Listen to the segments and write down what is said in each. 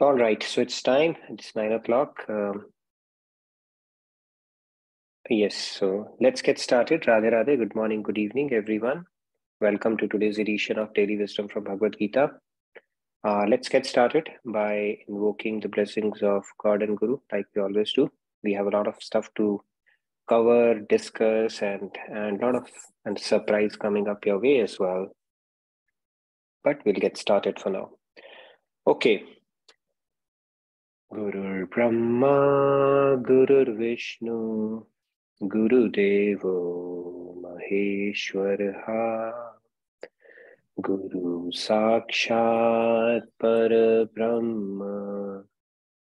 All right, so it's time. It's nine o'clock. Um, yes, so let's get started. Radhe Radhe. Good morning, good evening, everyone. Welcome to today's edition of Daily Wisdom from Bhagavad Gita. Uh, let's get started by invoking the blessings of God and Guru, like we always do. We have a lot of stuff to cover, discuss, and and a lot of and surprise coming up your way as well. But we'll get started for now. Okay गुरुर् Brahma गुरुर्विष्णू गुरुदेव महेश्वर हा गुरु साक्षात पर ब्रह्म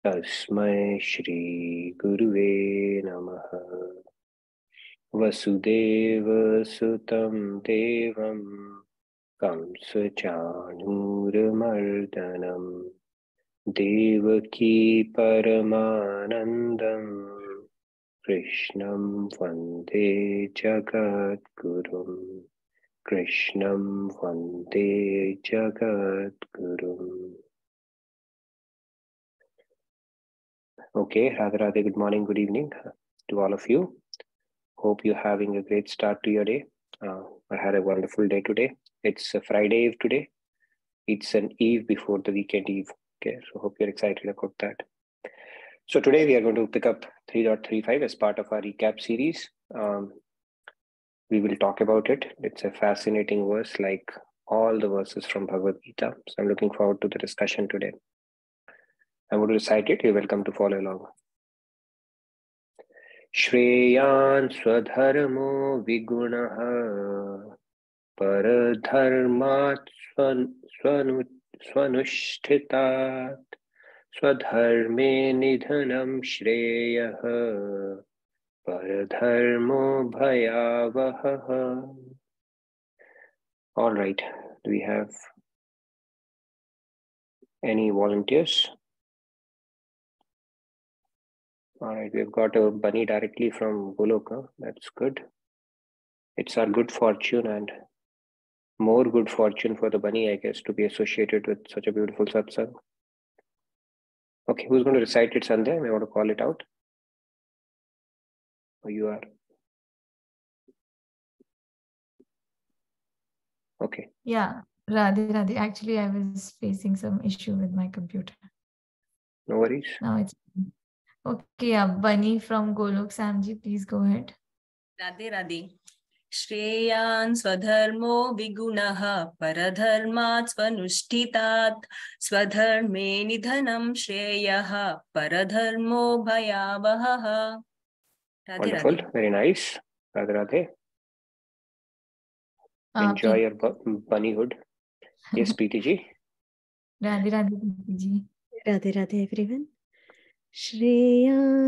तस्म श्री गुरुवे नमः वसुदेव सुतम देवम कंसचाणूरमर्दनम् देवकी परमानन्दम् कृष्णं वन्दे जगद्गुरुम् कृष्णं वन्दे जगद्गुरुम् Okay, Radha Radhe, good morning, good evening to all of you. Hope you're having a great start to your day. Uh, I had a wonderful day today. It's a Friday eve today. It's an eve before the weekend eve. Okay, so hope you're excited about that. So today we are going to pick up 3.35 as part of our recap series. Um, we will talk about it. It's a fascinating verse, like all the verses from Bhagavad Gita. So I'm looking forward to the discussion today. I'm going to recite it. You're welcome to follow along. श्रेयान् स्वधर्मो विगुणः परधर्मात् स्वनु स्वनुष्ठितात् स्वधर्मे निधनं श्रेयः परधर्मो भयावहः All right, do we have any volunteers? All right, we've got a bunny directly from Goloka. That's good. It's our good fortune and more good fortune for the bunny, I guess, to be associated with such a beautiful satsang. Okay, who's going to recite it, Sandhya? I want to call it out. Oh, you are. Okay. Yeah, Radhe Radhe. Actually, I was facing some issue with my computer. No worries. Now it's okay. Yeah, Bunny from Golok Samji, please go ahead. Radhe Radhe. श्रेयान्स्वधर्मो विगुणः परधर्मात् स्वनुष्ठितात् स्वधर्मे निधनं श्रेयः परधर्मो भयावहः। Radhe Radhe. Enjoy your bunnyhood yes Radhe. Radhe ji Radhe Radhe everyone श्रेयान्स्वधर्मो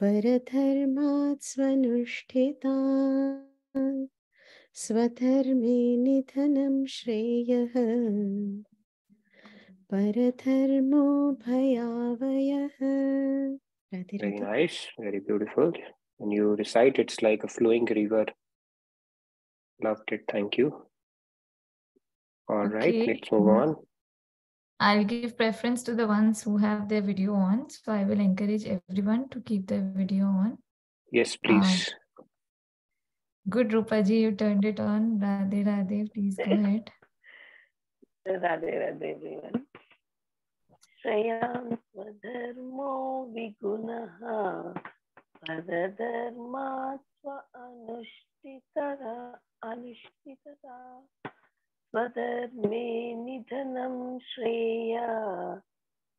परधर्मात् स्वनुष्ठिता स्वधर्मे निधनं श्रेयः परधर्मो भयावयः Radhe Very Radhe nice. Very beautiful. When you recite, it's like a flowing river. Loved it. Thank you. All right, Okay. let's move on. I'll give preference to the ones who have their video on. So I will encourage everyone to keep their video on. Yes, please. Uh, good, Rupaji, you turned it on. Radhe Radhe, please go ahead. Radhe Radhe, everyone. Shayam swadharmo vigunaha padadharma swa anushitara anushitara स्वधर्मे निधनं श्रेय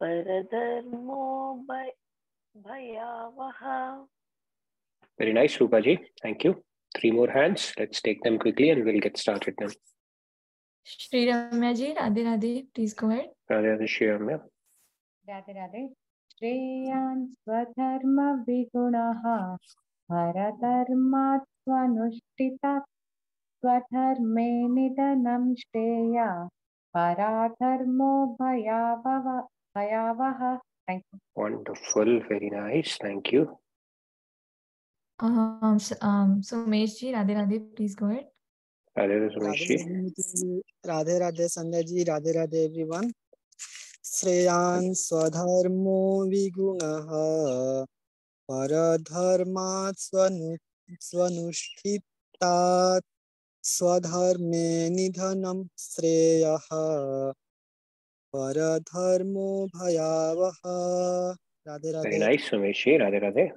परधर्मो भय भयावह Very nice, Rupaji. Thank you. Three more hands. Let's take them quickly and we'll get started then. Shri Ramya ji, Radhe Radhe, please go ahead. Radhe Radhe Shri Ramya. Radhe Radhe श्रेयान् स्वधर्मविगुणः परधर्मात् स्वनुष्ठितात् स्वधर्मे निधनं श्रेया पराधर्मो भयावह भयावह thank you wonderful very nice thank you um so, um so mesh ji radhe radhe please go ahead radhe radhe sumesh ji radhe radhe sandhya ji radhe radhe everyone श्रेयान् स्वधर्मो विगुणः परधर्मात् स्वनु स्वनुष्ठितात् स्वधर्मे निधनम श्रेय पर धर्मो भयावह। Radhe Radhe. Nice Sumesh ji Radhe Radhe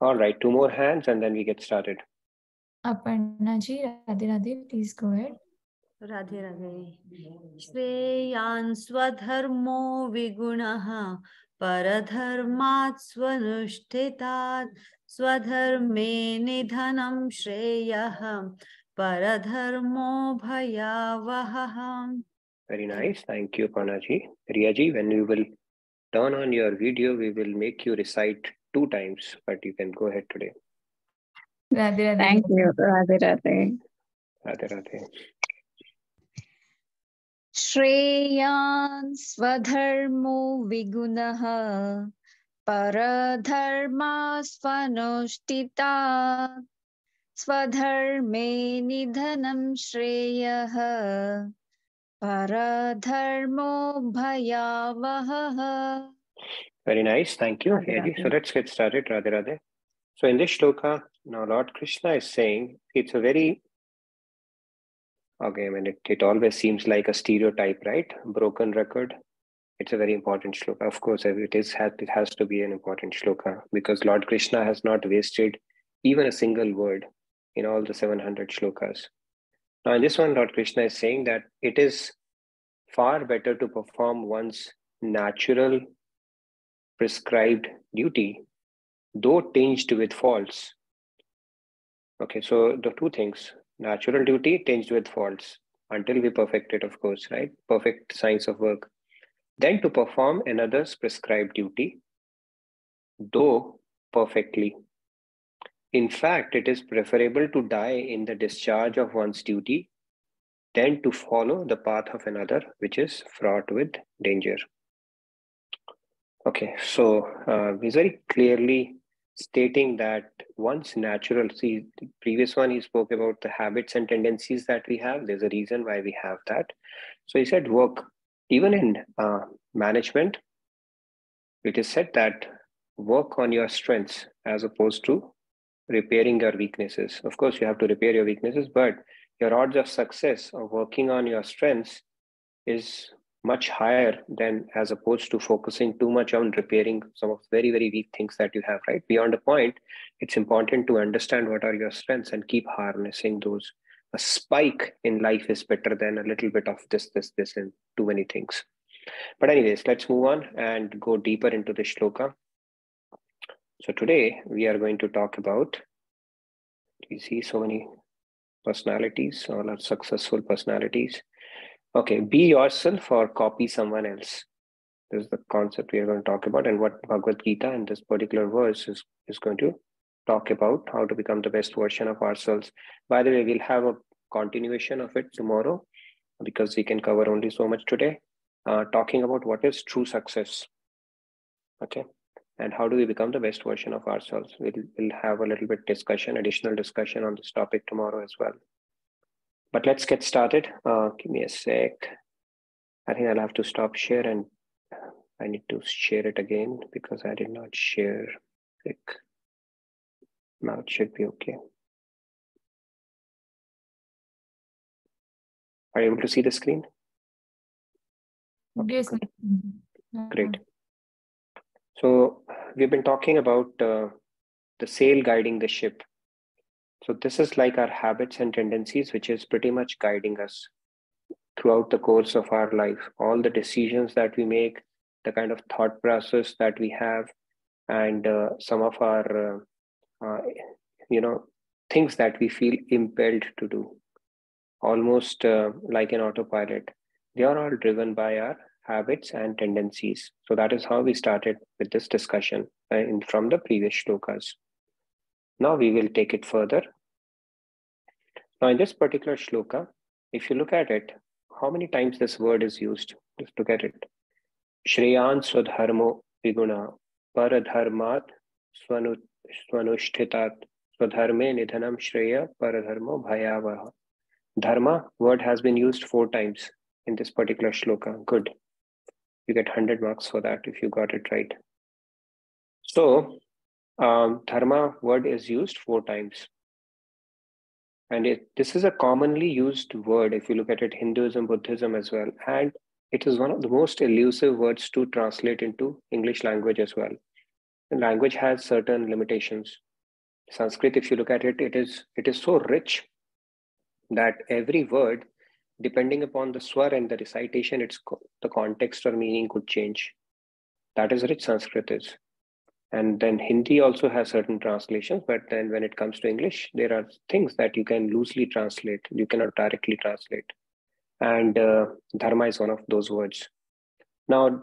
all right two more hands and then we get started Aparna ji Radhe Radhe please go ahead Radhe Radhe श्रेयान स्वधर्मो विगुणः परधर्मात् स्वनुष्ठितात् स्वधर्मे निधनं श्रेयः परधर्मो भयावहः Very nice. Thank you, Panaji. Riya ji, when you will turn on your video, we will make you recite two times, but you can go ahead today. Radhe Radhe. Thank you, Radhe Radhe. Radhe Radhe. श्रेयान् स्वधर्मो विगुणः परधर्मा स्वनुष्ठिता स्वधर्मे निधनं श्रेयः परधर्मो भयावहः Very nice. Thank you. Radhe Riya ji. Radhe. So let's get started. Radhe Radhe. So in this shloka, now Lord Krishna is saying it's a very okay, I mean it, it always seems like a stereotype, right? Broken record. It's a very important shloka. Of course, it is has it has to be an important shloka because Lord Krishna has not wasted even a single word in all the 700 shlokas. Now, in this one, Lord Krishna is saying that it is far better to perform one's natural prescribed duty, though tinged with faults. Okay, so the two things natural duty tinged with faults until we perfect it, of course, right? Perfect science of work. Then to perform another's prescribed duty, though perfectly. In fact, it is preferable to die in the discharge of one's duty than to follow the path of another, which is fraught with danger. Okay, so uh, he's very clearly stating that one's natural, see, the previous one he spoke about the habits and tendencies that we have. There's a reason why we have that. So he said, work, even in uh, management, it is said that work on your strengths as opposed to repairing your weaknesses. Of course, you have to repair your weaknesses, but your odds of success of working on your strengths is much higher than as opposed to focusing too much on repairing some of very very weak things that you have right? Beyond a point it's important to understand what are your strengths and keep harnessing those. A spike in life is better than a little bit of this this this and too many things. But anyways let's move on and go deeper into the shloka so today we are going to talk about you see so many personalities all are successful personalities Okay, be yourself or copy someone else. This is the concept we are going to talk about, and what Bhagavad Gita in this particular verse is, is going to talk about how to become the best version of ourselves. By the way, we'll have a continuation of it tomorrow because we can cover only so much today, uh, talking about what is true success. Okay, and how do we become the best version of ourselves? We'll, we'll have a little bit discussion, additional discussion on this topic tomorrow as well. But let's get started. Uh, give me a sec. I think I'll have to stop share and I need to share it again because I did not share. Click. Now it should be okay. Are you able to see the screen? Yes. ma'am. Great. So we've been talking about uh, the sail guiding the ship. So this is like our habits and tendencies, which is pretty much guiding us throughout the course of our life. All the decisions that we make, the kind of thought process that we have, and uh, some of our, uh, uh, you know, things that we feel impelled to do, almost uh, like an autopilot. They are all driven by our habits and tendencies. So that is how we started with this discussion uh, in, from the previous shlokas. Now we will take it further. Now, in this particular shloka, if you look at it, how many times this word is used? Just look at it. Shreyan swadharmo viguna paradharmat swanu, swanushthitat swadharme nidhanam shreya paradharmo bhayavaha. Dharma word has been used four times in this particular shloka. Good. You get 100 marks for that if you got it right. So, um, dharma word is used four times. And it, this is a commonly used word if you look at it, Hinduism, Buddhism as well. And it is one of the most elusive words to translate into English language as well. The language has certain limitations. Sanskrit, if you look at it, it is it is so rich that every word, depending upon the swar and the recitation, its the context or meaning could change. That is rich Sanskrit is. And then Hindi also has certain translations, but then when it comes to English, there are things that you can loosely translate. You cannot directly translate. And uh, dharma is one of those words. Now,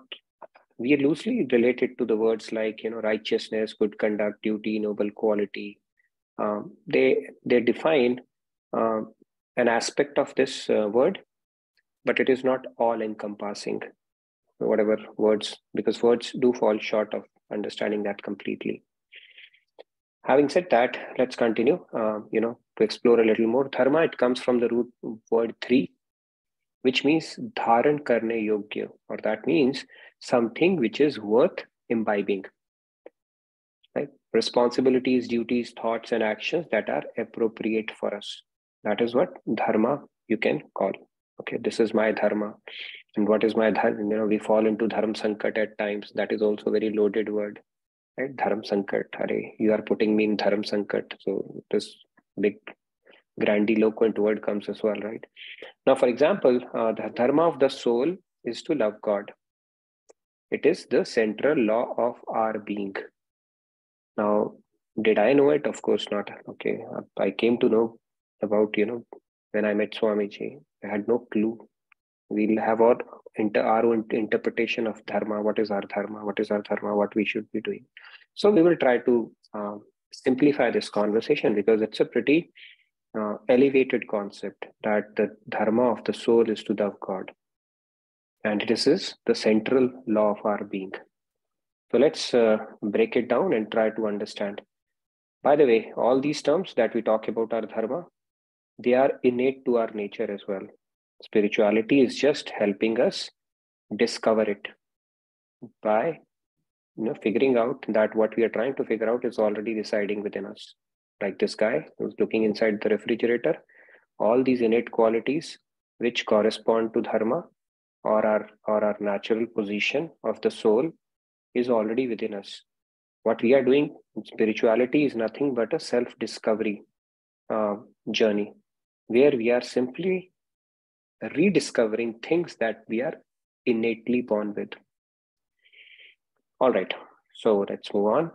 we are loosely related to the words like you know righteousness, good conduct, duty, noble quality. Um, they they define uh, an aspect of this uh, word, but it is not all encompassing. Whatever words, because words do fall short of understanding that completely. Having said that, let's continue. Uh, you know, to explore a little more. Dharma. It comes from the root word dhri, which means dharan karne yogya, or that means something which is worth imbibing. Right? Responsibilities, duties, thoughts, and actions that are appropriate for us. That is what dharma you can call. Okay, this is my dharma. And what is my dharma? You know, we fall into dharma sankat at times. That is also a very loaded word. Right? Dharma sankat. Hare, you are putting me in dharma sankat. So this big grandiloquent word comes as well, right? Now, for example, uh, the dharma of the soul is to love God. It is the central law of our being. Now, did I know it? Of course not. Okay, I came to know about you know when I met Swamiji. I had no clue. We'll have our inter our own interpretation of dharma. What is our dharma? What is our dharma? What we should be doing. So we will try to uh, simplify this conversation because it's a pretty uh, elevated concept that the dharma of the soul is to love God. And this is the central law of our being. So let's uh, break it down and try to understand. By the way, all these terms that we talk about are dharma, they are innate to our nature as well. Spirituality is just helping us discover it by you know figuring out that what we are trying to figure out is already residing within us. Like this guy who's looking inside the refrigerator all these innate qualities which correspond to dharma or our or our natural position of the soul is already within us. What we are doing spirituality is nothing but a self discovery uh, journey where we are simply rediscovering things that we are innately born with all right so let's move on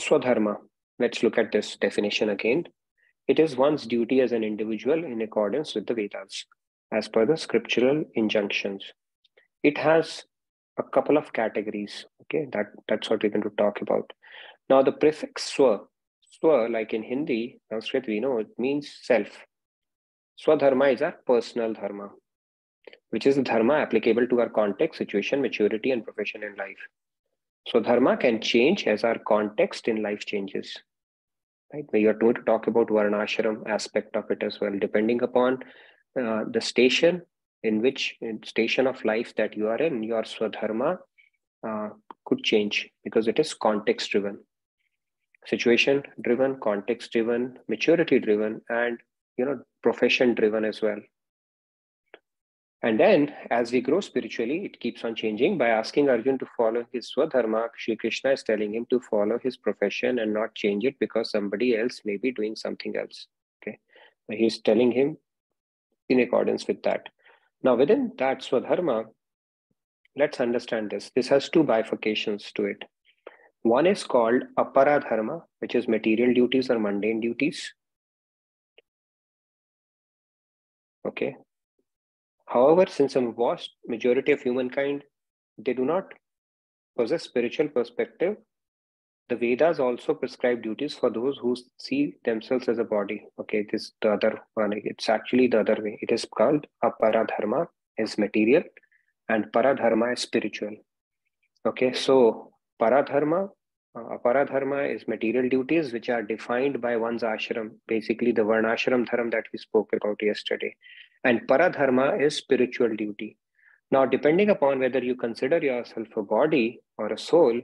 Swadharma. Let's look at this definition again. It is one's duty as an individual in accordance with the Vedas, as per the scriptural injunctions. It has a couple of categories. Okay, that, that's what we're going to talk about. Now, the prefix swa, swa, like in Hindi, Sanskrit, we know it means self. Swadharma is our personal dharma, which is the dharma applicable to our context, situation, maturity, and profession in life. So dharma can change as our context in life changes. Right? We are going to talk about varnashram aspect of it as well, depending upon uh, the station in which in station of life that you are in, your swadharma uh, could change because it is context driven, situation driven, context driven, maturity driven, and you know profession driven as well. And then, as we grow spiritually, it keeps on changing. By asking Arjun to follow his Swadharma, Shri Krishna is telling him to follow his profession and not change it because somebody else may be doing something else. Okay. He's telling him in accordance with that. Now, within that Swadharma, let's understand this. This has two bifurcations to it. One is called Aparadharma, which is material duties or mundane duties. Okay, However, since a vast majority of humankind, they do not possess spiritual perspective, the Vedas also prescribe duties for those who see themselves as a body. Okay, this the other one. It's actually the other way. It is called aparadharma is material, and paradharma is spiritual. Okay, so paradharma Uh, aparadharma is material duties which are defined by one's ashram, basically the varnashram dharam that we spoke about yesterday. And paradharma is spiritual duty. Now, depending upon whether you consider yourself a body or a soul,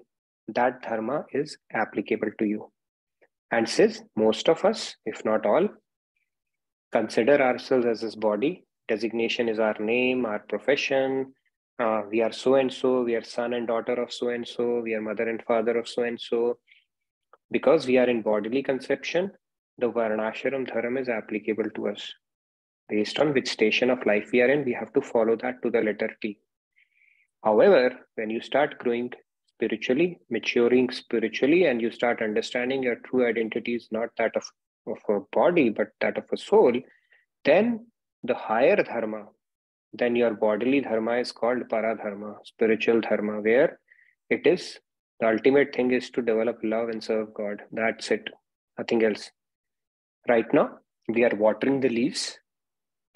that dharma is applicable to you. And since most of us, if not all, consider ourselves as this body, designation is our name, our profession, uh, we are so and so, we are son and daughter of so and so, we are mother and father of so and so. Because we are in bodily conception, the Varnashram Dharam is applicable to us. Based on which station of life we are in, we have to follow that to the letter T. However, when you start growing spiritually, maturing spiritually, and you start understanding your true identity is not that of, of a body, but that of a soul, then the higher dharma, then your bodily dharma is called paradharma, spiritual dharma, where it is the ultimate thing is to develop love and serve God. That's it, nothing else. Right now, we are watering the leaves.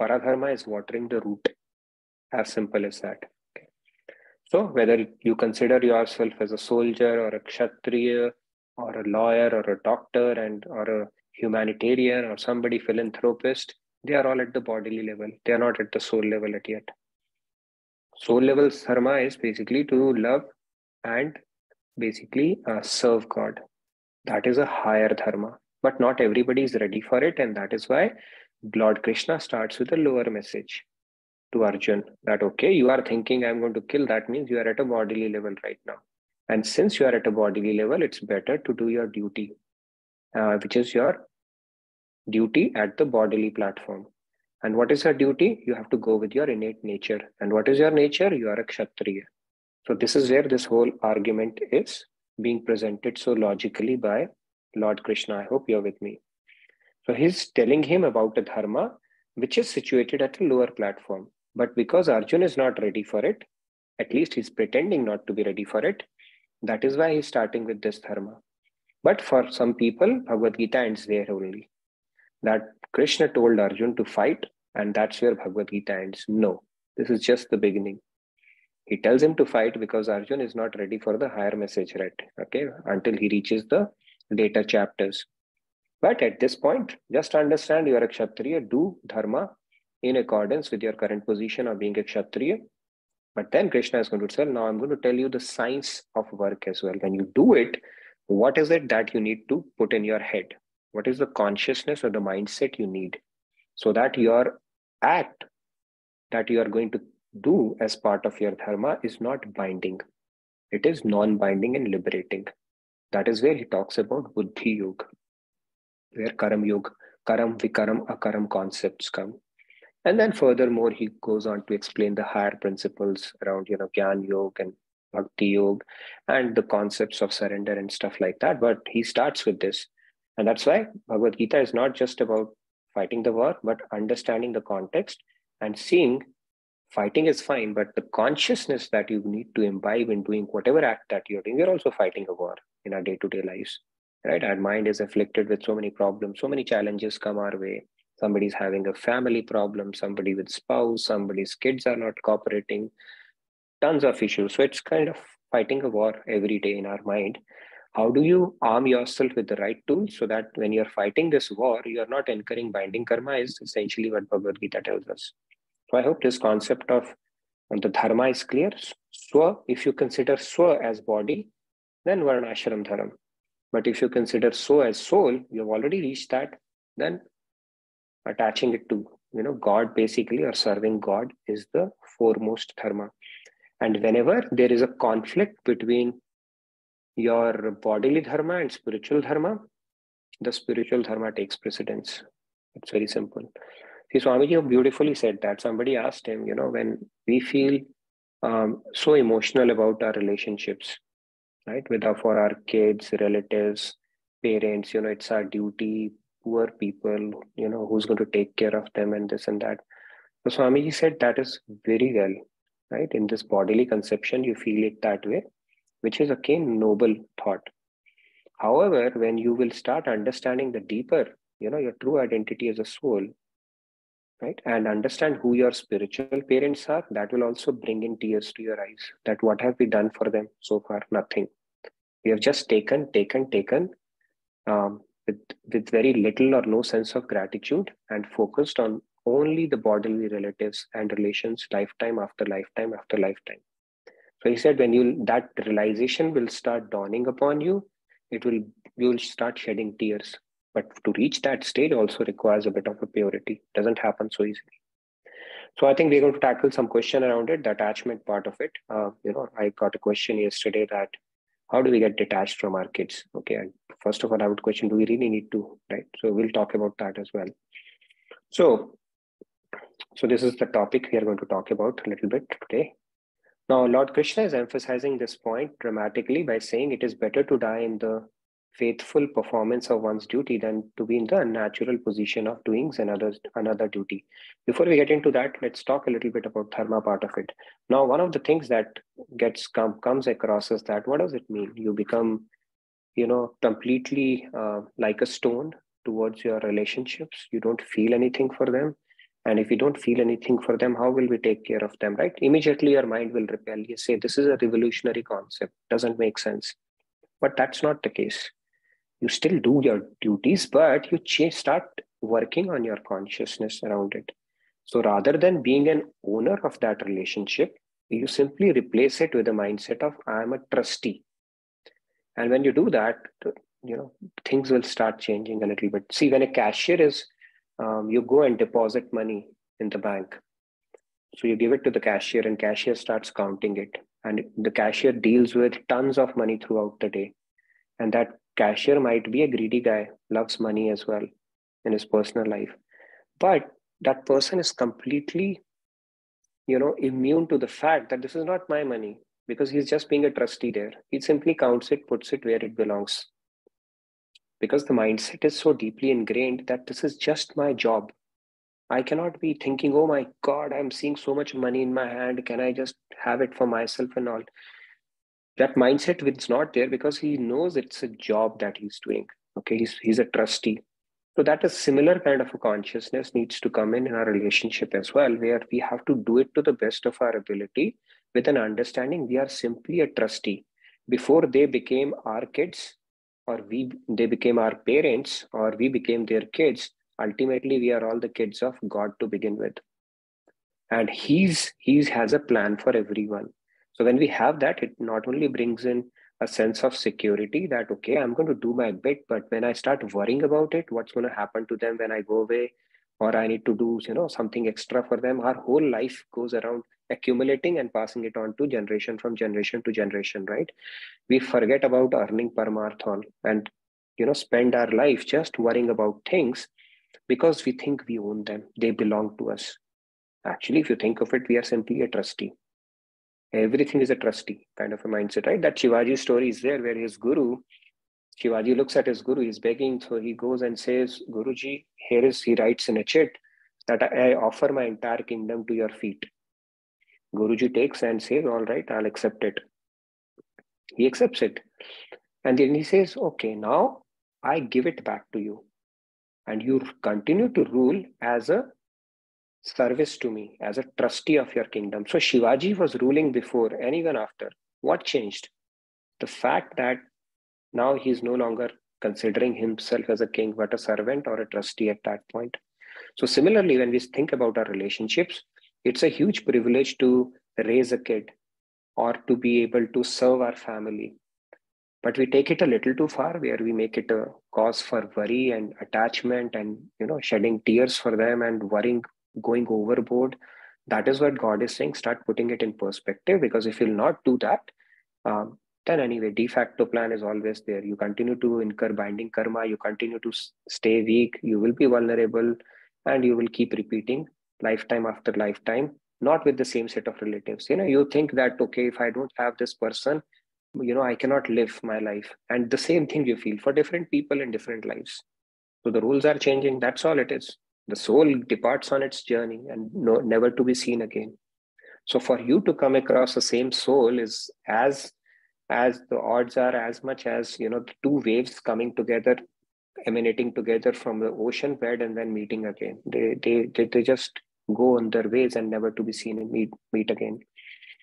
Paradharma is watering the root. As simple as that. So, whether you consider yourself as a soldier or a kshatriya or a lawyer or a doctor and or a humanitarian or somebody philanthropist, they are all at the bodily level. They are not at the soul level at yet. Soul level dharma is basically to love and basically uh, serve God. That is a higher dharma, but not everybody is ready for it, and that is why Lord Krishna starts with a lower message to Arjun that okay, you are thinking I'm going to kill. That means you are at a bodily level right now, and since you are at a bodily level, it's better to do your duty, uh, which is your duty at the bodily platform. And what is your duty? You have to go with your innate nature. And what is your nature? You are a Kshatriya. So, this is where this whole argument is being presented so logically by Lord Krishna. I hope you're with me. So, he's telling him about a dharma which is situated at a lower platform. But because Arjun is not ready for it, at least he's pretending not to be ready for it, that is why he's starting with this dharma. But for some people, Bhagavad Gita ends there only that Krishna told Arjun to fight, and that's where Bhagavad Gita ends. No, this is just the beginning. He tells him to fight because Arjun is not ready for the higher message, right? Okay, until he reaches the later chapters. But at this point, just understand you are a Kshatriya, do dharma in accordance with your current position of being a Kshatriya. But then Krishna is going to tell, now I'm going to tell you the science of work as well. When you do it, what is it that you need to put in your head? What is the consciousness or the mindset you need? So that your act that you are going to do as part of your dharma is not binding. It is non-binding and liberating. That is where he talks about buddhi yoga where karam yoga karam vikaram akaram concepts come. And then furthermore he goes on to explain the higher principles around you know gyan yoga and bhakti yoga and the concepts of surrender and stuff like that. But he starts with this and that's why Bhagavad Gita is not just about fighting the war, but understanding the context and seeing fighting is fine, but the consciousness that you need to imbibe in doing whatever act that you're doing, we're also fighting a war in our day-to-day lives. Right? Our mind is afflicted with so many problems, so many challenges come our way. Somebody's having a family problem, somebody with spouse, somebody's kids are not cooperating, tons of issues. So it's kind of fighting a war every day in our mind how do you arm yourself with the right tools swa that when you're fighting this war, you're not incurring binding karma, is essentially what Bhagavad Gita tells us. So I hope this concept of the dharma is clear. Swa, if you consider swa as body, then varnashram dharam. But if you consider so as soul, you've already reached that, then attaching it to you know God basically or serving God is the foremost dharma. And whenever there is a conflict between your bodily dharma and spiritual dharma, the spiritual dharma takes precedence. It's very simple. See, Swamiji beautifully said that. Somebody asked him, you know, when we feel um, so emotional about our relationships, right, with our, for our kids, relatives, parents, you know, it's our duty, poor people, you know, who's going to take care of them and this and that. So Swamiji said that is very well, right? In this bodily conception, you feel it that way which is again noble thought. However, when you will start understanding the deeper, you know, your true identity as a soul, right, and understand who your spiritual parents are, that will also bring in tears to your eyes. That what have we done for them so far? Nothing. We have just taken, taken, taken um, with, with very little or no sense of gratitude and focused on only the bodily relatives and relations lifetime after lifetime after lifetime. So he said, when you that realization will start dawning upon you, it will you will start shedding tears. But to reach that state also requires a bit of a purity. Doesn't happen so easily. So I think we're going to tackle some question around it, the attachment part of it. Uh, you know, I got a question yesterday that how do we get detached from our kids? Okay, and first of all, I would question: Do we really need to? Right. So we'll talk about that as well. So, so this is the topic we are going to talk about a little bit today. Now, Lord Krishna is emphasizing this point dramatically by saying it is better to die in the faithful performance of one's duty than to be in the unnatural position of doing another, another duty. Before we get into that, let's talk a little bit about dharma part of it. Now, one of the things that gets come, comes across is that what does it mean? You become, you know, completely uh, like a stone towards your relationships. You don't feel anything for them and if we don't feel anything for them, how will we take care of them, right? Immediately your mind will repel. You say, this is a revolutionary concept, doesn't make sense. But that's not the case. You still do your duties, but you start working on your consciousness around it. So rather than being an owner of that relationship, you simply replace it with a mindset of I'm a trustee. And when you do that, you know, things will start changing a little bit. See, when a cashier is um, you go and deposit money in the bank. So you give it to the cashier, and cashier starts counting it. And the cashier deals with tons of money throughout the day. And that cashier might be a greedy guy, loves money as well in his personal life. But that person is completely, you know, immune to the fact that this is not my money because he's just being a trustee there. He simply counts it, puts it where it belongs because the mindset is so deeply ingrained that this is just my job. I cannot be thinking, oh my God, I'm seeing so much money in my hand. Can I just have it for myself and all? That mindset is not there because he knows it's a job that he's doing. Okay, he's, he's a trustee. So that is a similar kind of a consciousness needs to come in in our relationship as well, where we have to do it to the best of our ability with an understanding we are simply a trustee. Before they became our kids, or we they became our parents or we became their kids ultimately we are all the kids of god to begin with. And he's he has a plan for everyone. So when we have that it not only brings in a sense of security that okay i'm going to do my bit but when i start worrying about it what's going to happen to them when i go away or i need to do you know something extra for them our whole life goes around accumulating and passing it on to generation from generation to generation right? We forget about earning per marathon and you know spend our life just worrying about things because we think we own them. They belong to us. Actually if you think of it we are simply a trustee. Everything is a trustee kind of a mindset right? That shivaji story is there where his guru shivaji looks at his guru he's begging so he goes and says guruji here is he writes in a chit that i offer my entire kingdom to your feet Guruji takes and says, All right, I'll accept it. He accepts it. And then he says, Okay, now I give it back to you. And you continue to rule as a service to me, as a trustee of your kingdom. So Shivaji was ruling before and even after. What changed? The fact that now he's no longer considering himself as a king, but a servant or a trustee at that point. So, similarly, when we think about our relationships, it's a huge privilege to raise a kid or to be able to serve our family. But we take it a little too far where we make it a cause for worry and attachment and you know shedding tears for them and worrying going overboard. That is what god is saying. Start putting it in perspective because if you'll not do that um, then anyway. De facto plan is always there. You continue to incur binding karma you continue to stay weak you will be vulnerable and you will keep repeating lifetime after lifetime not with the same set of relatives. You know you think that okay if i don't have this person you know i cannot live my life. And the same thing you feel for different people in different lives. So the rules are changing. That's all it is. The soul departs on its journey and no, never to be seen again. So for you to come across the same soul is as as the odds are as much as you know the two waves coming together emanating together from the ocean bed and then meeting again they they they, they just go on their ways and never to be seen and meet, meet again.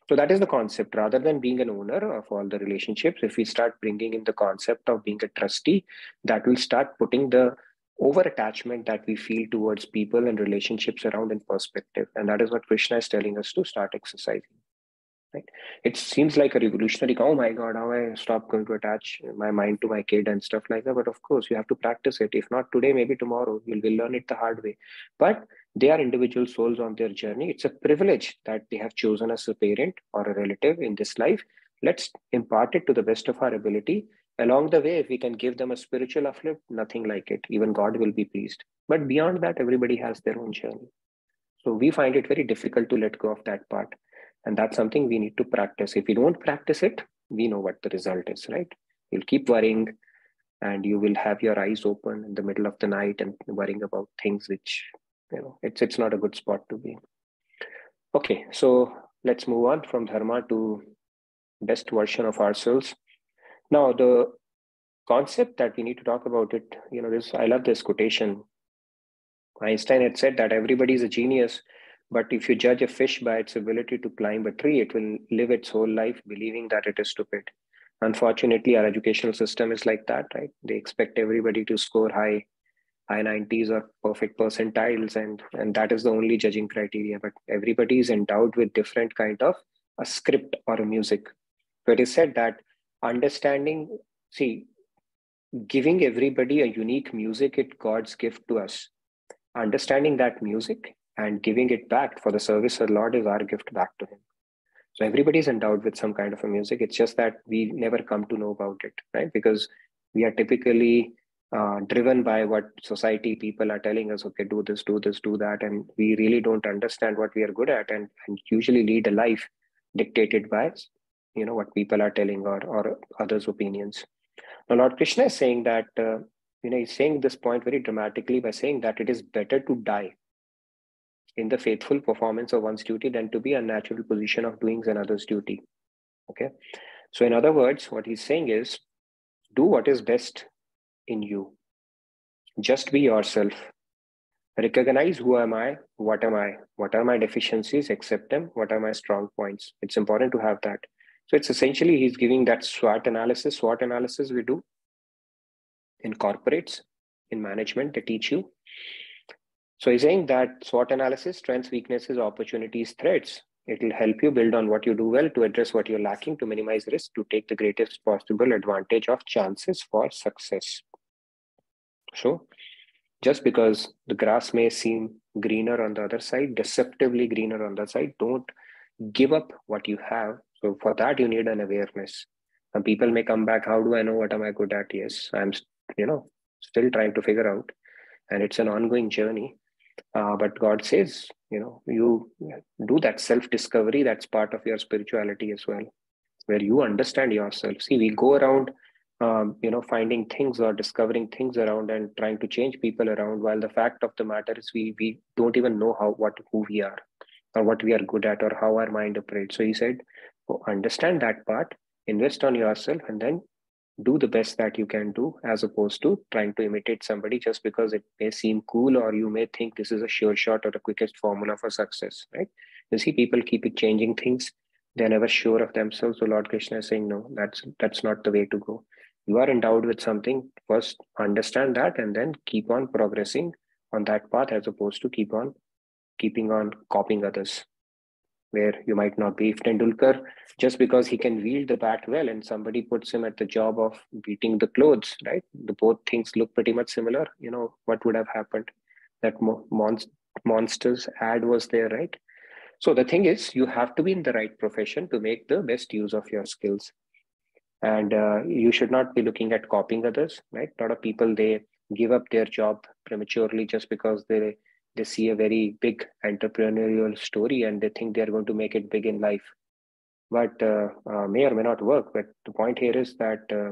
So that is the concept. Rather than being an owner of all the relationships, if we start bringing in the concept of being a trustee, that will start putting the over attachment that we feel towards people and relationships around in perspective. And that is what Krishna is telling us to start exercising. Right? It seems like a revolutionary, oh my God, how I stop going to attach my mind to my kid and stuff like that. But of course, you have to practice it. If not today, maybe tomorrow, you'll, will learn it the hard way. But they are individual souls on their journey. It's a privilege that they have chosen as a parent or a relative in this life. Let's impart it to the best of our ability along the way if we can give them a spiritual uplift nothing like it even god will be pleased but beyond that everybody has their own journey so we find it very difficult to let go of that part and that's something we need to practice. If we don't practice it we know what the result is right? You'll keep worrying and you will have your eyes open in the middle of the night and worrying about things which you know it's it's not a good spot to be okay so let's move on from dharma to best version of ourselves. Now, the concept that we need to talk about it, you know, this I love this quotation. Einstein had said that everybody is a genius, but if you judge a fish by its ability to climb a tree, it will live its whole life believing that it is stupid. Unfortunately, our educational system is like that, right? They expect everybody to score high, high 90s or perfect percentiles, and and that is the only judging criteria. But everybody is endowed with different kind of a script or a music. So it is said that understanding see giving everybody a unique music it god's gift to us understanding that music and giving it back for the service of the lord is our gift back to him. So everybody is endowed with some kind of a music. It's just that we never come to know about it right? Because we are typically uh, driven by what society people are telling us okay do this do this do that. And we really don't understand what we are good at and, and usually lead a life dictated by you know what people are telling or or others opinions. Now lord krishna is saying that uh, you know he's saying this point very dramatically by saying that it is better to die in the faithful performance of one's duty than to be a natural position of doing another's duty. Okay? So in other words what he's saying is do what is best in you. Just be yourself. Recognize who am i what am i what are my deficiencies accept them what are my strong points. It's important to have that. So it's essentially he's giving that SWOT analysis. SWOT analysis we do in corporates, in management, they teach you. So he's saying that SWOT analysis, strengths, weaknesses, opportunities, threats, it will help you build on what you do well to address what you're lacking, to minimize risk, to take the greatest possible advantage of chances for success. So just because the grass may seem greener on the other side, deceptively greener on the side, don't give up what you have so for that, you need an awareness. And people may come back, how do I know what am I good at? Yes, I'm, you know, still trying to figure out. And it's an ongoing journey. Uh, but God says, you know, you do that self-discovery. That's part of your spirituality as well, where you understand yourself. See, we go around, um, you know, finding things or discovering things around and trying to change people around. While the fact of the matter is, we we don't even know how what who we are, or what we are good at, or how our mind operates. So He said, understand that part, invest on yourself, and then do the best that you can do as opposed to trying to imitate somebody just because it may seem cool or you may think this is a sure shot or the quickest formula for success, right? You see, people keep it changing things. They're never sure of themselves. So Lord Krishna is saying, no, that's that's not the way to go. You are endowed with something. First, understand that, and then keep on progressing on that path as opposed to keep on keeping on copying others where you might not be. If Tendulkar, just because he can wield the bat well and somebody puts him at the job of beating the clothes, right? The both things look pretty much similar. You know, what would have happened? That monst- monsters ad was there, right? So the thing is, you have to be in the right profession to make the best use of your skills. And uh, you should not be looking at copying others, right? A lot of people, they give up their job prematurely just because they they see a very big entrepreneurial story and they think they're going to make it big in life. But uh, uh, may or may not work but the point here is that uh,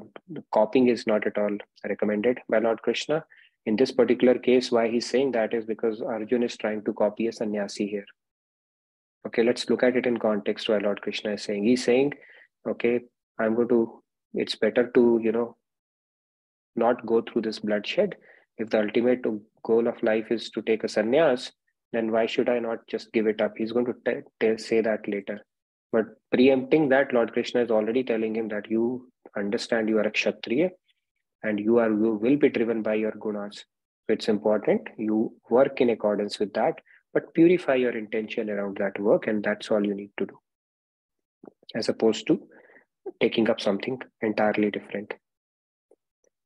copying is not at all recommended by lord krishna. In this particular case why he's saying that is because arjun is trying to copy a sannyasi here. Okay let's look at it in context why lord krishna is saying. He's saying okay i'm going to it's better to you know not go through this bloodshed if the ultimate goal of life is to take a sannyas, then why should I not just give it up? He's going to t- t- say that later. But preempting that, Lord Krishna is already telling him that you understand you are a Kshatriya and you are you will be driven by your gunas. So it's important you work in accordance with that, but purify your intention around that work, and that's all you need to do. As opposed to taking up something entirely different.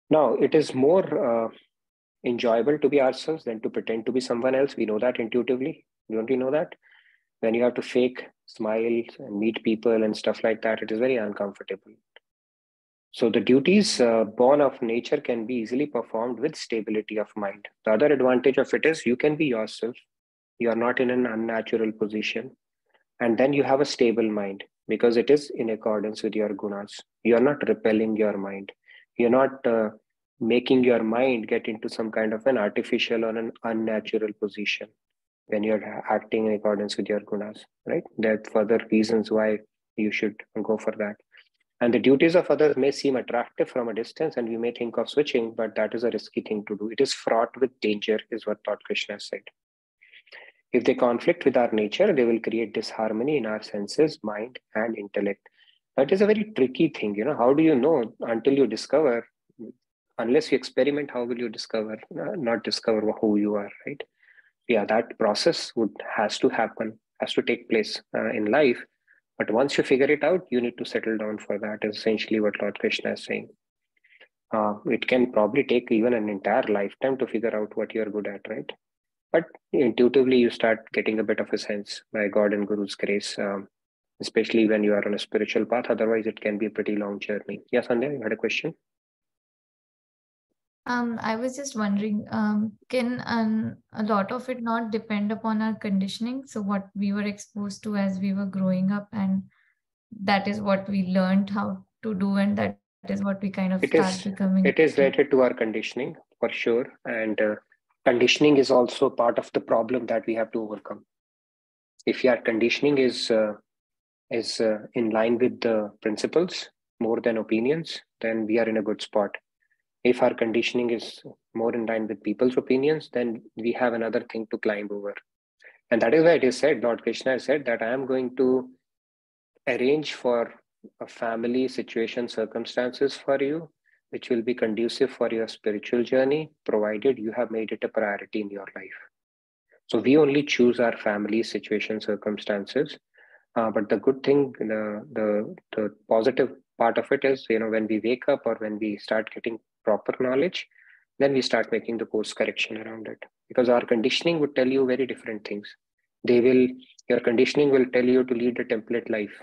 Now, it is more uh, enjoyable to be ourselves than to pretend to be someone else. We know that intuitively. Don't we know that? When you have to fake smiles and meet people and stuff like that, it is very uncomfortable. So the duties uh, born of nature can be easily performed with stability of mind. The other advantage of it is you can be yourself. You are not in an unnatural position. And then you have a stable mind because it is in accordance with your gunas. You are not repelling your mind. You're not uh, making your mind get into some kind of an artificial or an unnatural position when you're acting in accordance with your gunas, right? There are further reasons why you should go for that. And the duties of others may seem attractive from a distance, and we may think of switching, but that is a risky thing to do. It is fraught with danger, is what Lord Krishna said. If they conflict with our nature, they will create disharmony in our senses, mind, and intellect. That is a very tricky thing. You know, how do you know until you discover? Unless you experiment, how will you discover? Uh, not discover who you are, right? Yeah, that process would has to happen, has to take place uh, in life but once you figure it out, you need to settle down for that, is essentially what Lord Krishna is saying. Uh, it can probably take even an entire lifetime to figure out what you're good at, right? But intuitively, you start getting a bit of a sense by God and Guru's grace, um, especially when you are on a spiritual path. Otherwise, it can be a pretty long journey. Yes, Sandhya, you had a question? Um, I was just wondering, um, can um, a lot of it not depend upon our conditioning? So what we were exposed to as we were growing up, and that is what we learned how to do, and that is what we kind of It start is becoming. it is related to our conditioning for sure, and uh, conditioning is also part of the problem that we have to overcome. If your conditioning is uh, is uh, in line with the principles more than opinions, then we are in a good spot if our conditioning is more in line with people's opinions, then we have another thing to climb over. And that is why it is said, Lord Krishna said that I am going to arrange for a family situation circumstances for you, which will be conducive for your spiritual journey, provided you have made it a priority in your life. So we only choose our family situation circumstances. Uh, but the good thing, the, the the positive part of it is, you know, when we wake up or when we start getting proper knowledge, then we start making the course correction around it. Because our conditioning would tell you very different things. They will, your conditioning will tell you to lead a template life.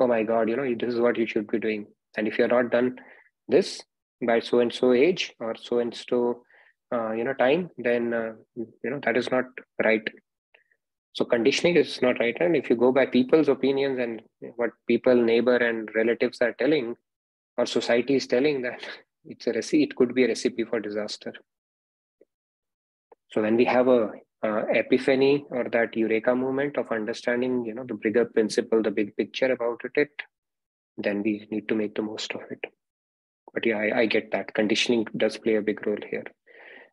Oh my God, you know, this is what you should be doing. And if you're not done this by so and so age or so and so, you know, time, then, uh, you know, that is not right. So conditioning is not right. And if you go by people's opinions and what people, neighbor, and relatives are telling, or society is telling that it's a recipe it could be a recipe for disaster. So when we have a epiphany or that eureka moment of understanding you know the bigger principle the big picture about it then we need to make the most of it. But yeah i, I get that. Conditioning does play a big role here.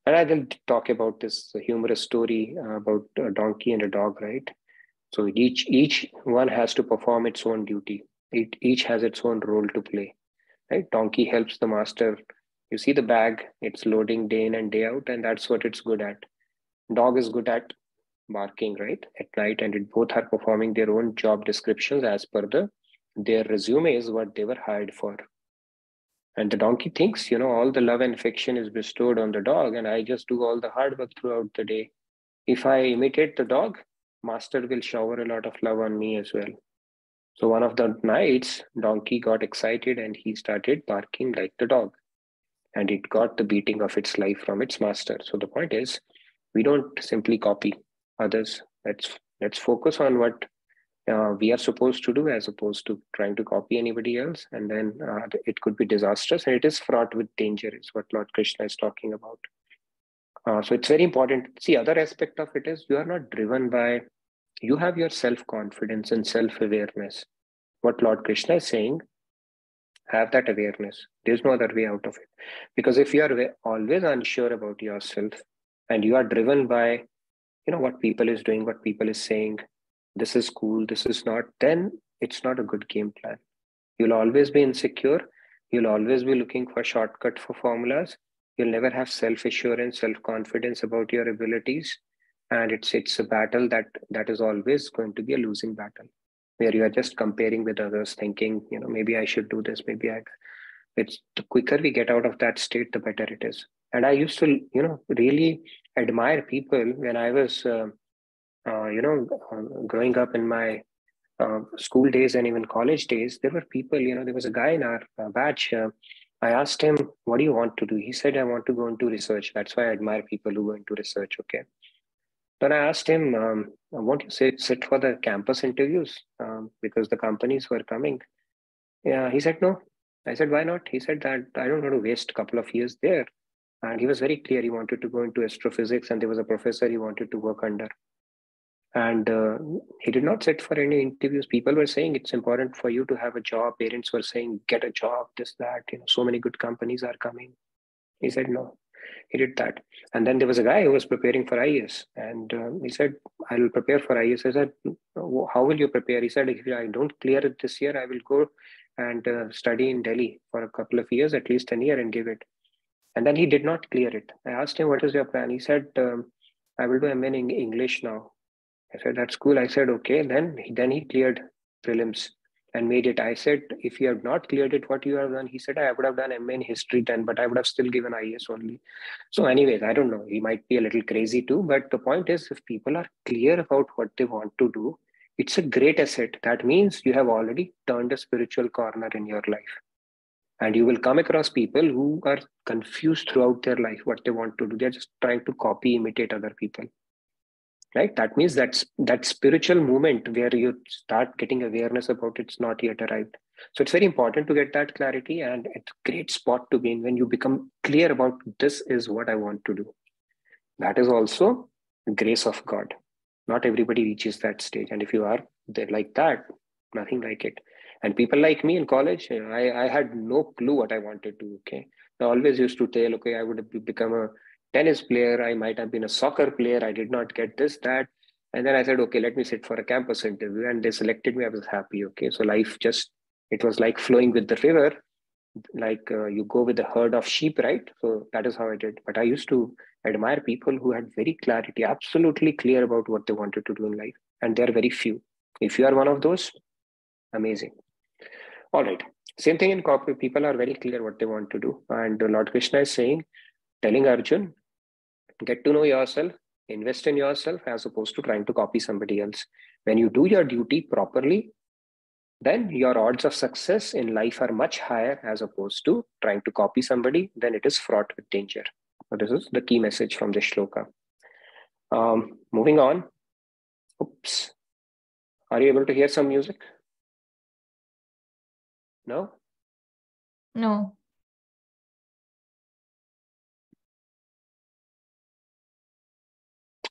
And i will talk about this humorous story uh, about a donkey and a dog right? So each each one has to perform its own duty. It each has its own role to play right? Donkey helps the master. You see the bag it's loading day in and day out and that's what it's good at. Dog is good at barking right at night and it both are performing their own job descriptions as per the their resume is what they were hired for. And the donkey thinks you know all the love and affection is bestowed on the dog and i just do all the hard work throughout the day. If i imitate the dog master will shower a lot of love on me as well so one of the nights, Donkey got excited and he started barking like the dog. And it got the beating of its life from its master. So the point is, we don't simply copy others. Let's let's focus on what uh, we are supposed to do as opposed to trying to copy anybody else. And then uh, it could be disastrous and it is fraught with danger, is what Lord Krishna is talking about. Uh, so it's very important. See, other aspect of it is you are not driven by you have your self confidence and self awareness. What Lord Krishna is saying, have that awareness. There's no other way out of it. Because if you are always unsure about yourself and you are driven by, you know, what people is doing, what people is saying, this is cool, this is not, then it's not a good game plan. You'll always be insecure. You'll always be looking for shortcut for formulas. You'll never have self-assurance, self-confidence about your abilities. And it's it's a battle that that is always going to be a losing battle, where you are just comparing with others, thinking, you know, maybe I should do this, maybe I it's the quicker we get out of that state, the better it is. And I used to, you know, really admire people when I was, uh, uh, you know, uh, growing up in my uh, school days and even college days, there were people, you know, there was a guy in our uh, batch. Uh, I asked him, What do you want to do? He said, I want to go into research. That's why I admire people who go into research. Okay. Then I asked him, um, Won't you sit, sit for the campus interviews? Um, because the companies were coming. Yeah, he said, No. I said, Why not? He said that I don't want to waste a couple of years there. And he was very clear. He wanted to go into astrophysics, and there was a professor he wanted to work under and uh, he did not sit for any interviews people were saying it's important for you to have a job parents were saying get a job this that you know so many good companies are coming he said no he did that. And then there was a guy who was preparing for ias and uh, he said i will prepare for ias i said how will you prepare? He said if i don't clear it this year i will go and uh, study in delhi for a couple of years at least a year and give it. And then he did not clear it. I asked him what is your plan? He said um, i will do MA in english now. I said, that's cool. I said, okay. Then, he, then he cleared prelims and made it. I said, if you have not cleared it, what you have done? He said, I would have done MA in history 10, but I would have still given IAS only. So anyways, I don't know. He might be a little crazy too. But the point is, if people are clear about what they want to do, it's a great asset. That means you have already turned a spiritual corner in your life. And you will come across people who are confused throughout their life what they want to do. They're just trying to copy, imitate other people right? That means that's that spiritual movement where you start getting awareness about it's not yet arrived. So it's very important to get that clarity and it's a great spot to be in when you become clear about this is what i want to do. That is also grace of god. Not everybody reaches that stage. And if you are there like that nothing like it. And people like me in college i, I had no clue what i wanted to okay? I always used to tell okay i would become a tennis player, I might have been a soccer player, I did not get this, that. And then I said, okay, let me sit for a campus interview. And they selected me. I was happy. Okay. So life just, it was like flowing with the river. Like uh, you go with the herd of sheep, right? So that is how I did. But I used to admire people who had very clarity, absolutely clear about what they wanted to do in life. And they are very few. If you are one of those, amazing. All right. Same thing in corporate. People are very clear what they want to do. And Lord Krishna is saying, telling Arjun, get to know yourself, invest in yourself as opposed to trying to copy somebody else. When you do your duty properly, then your odds of success in life are much higher as opposed to trying to copy somebody, then it is fraught with danger. So this is the key message from this shloka. Um, moving on. Oops. Are you able to hear some music? No? No.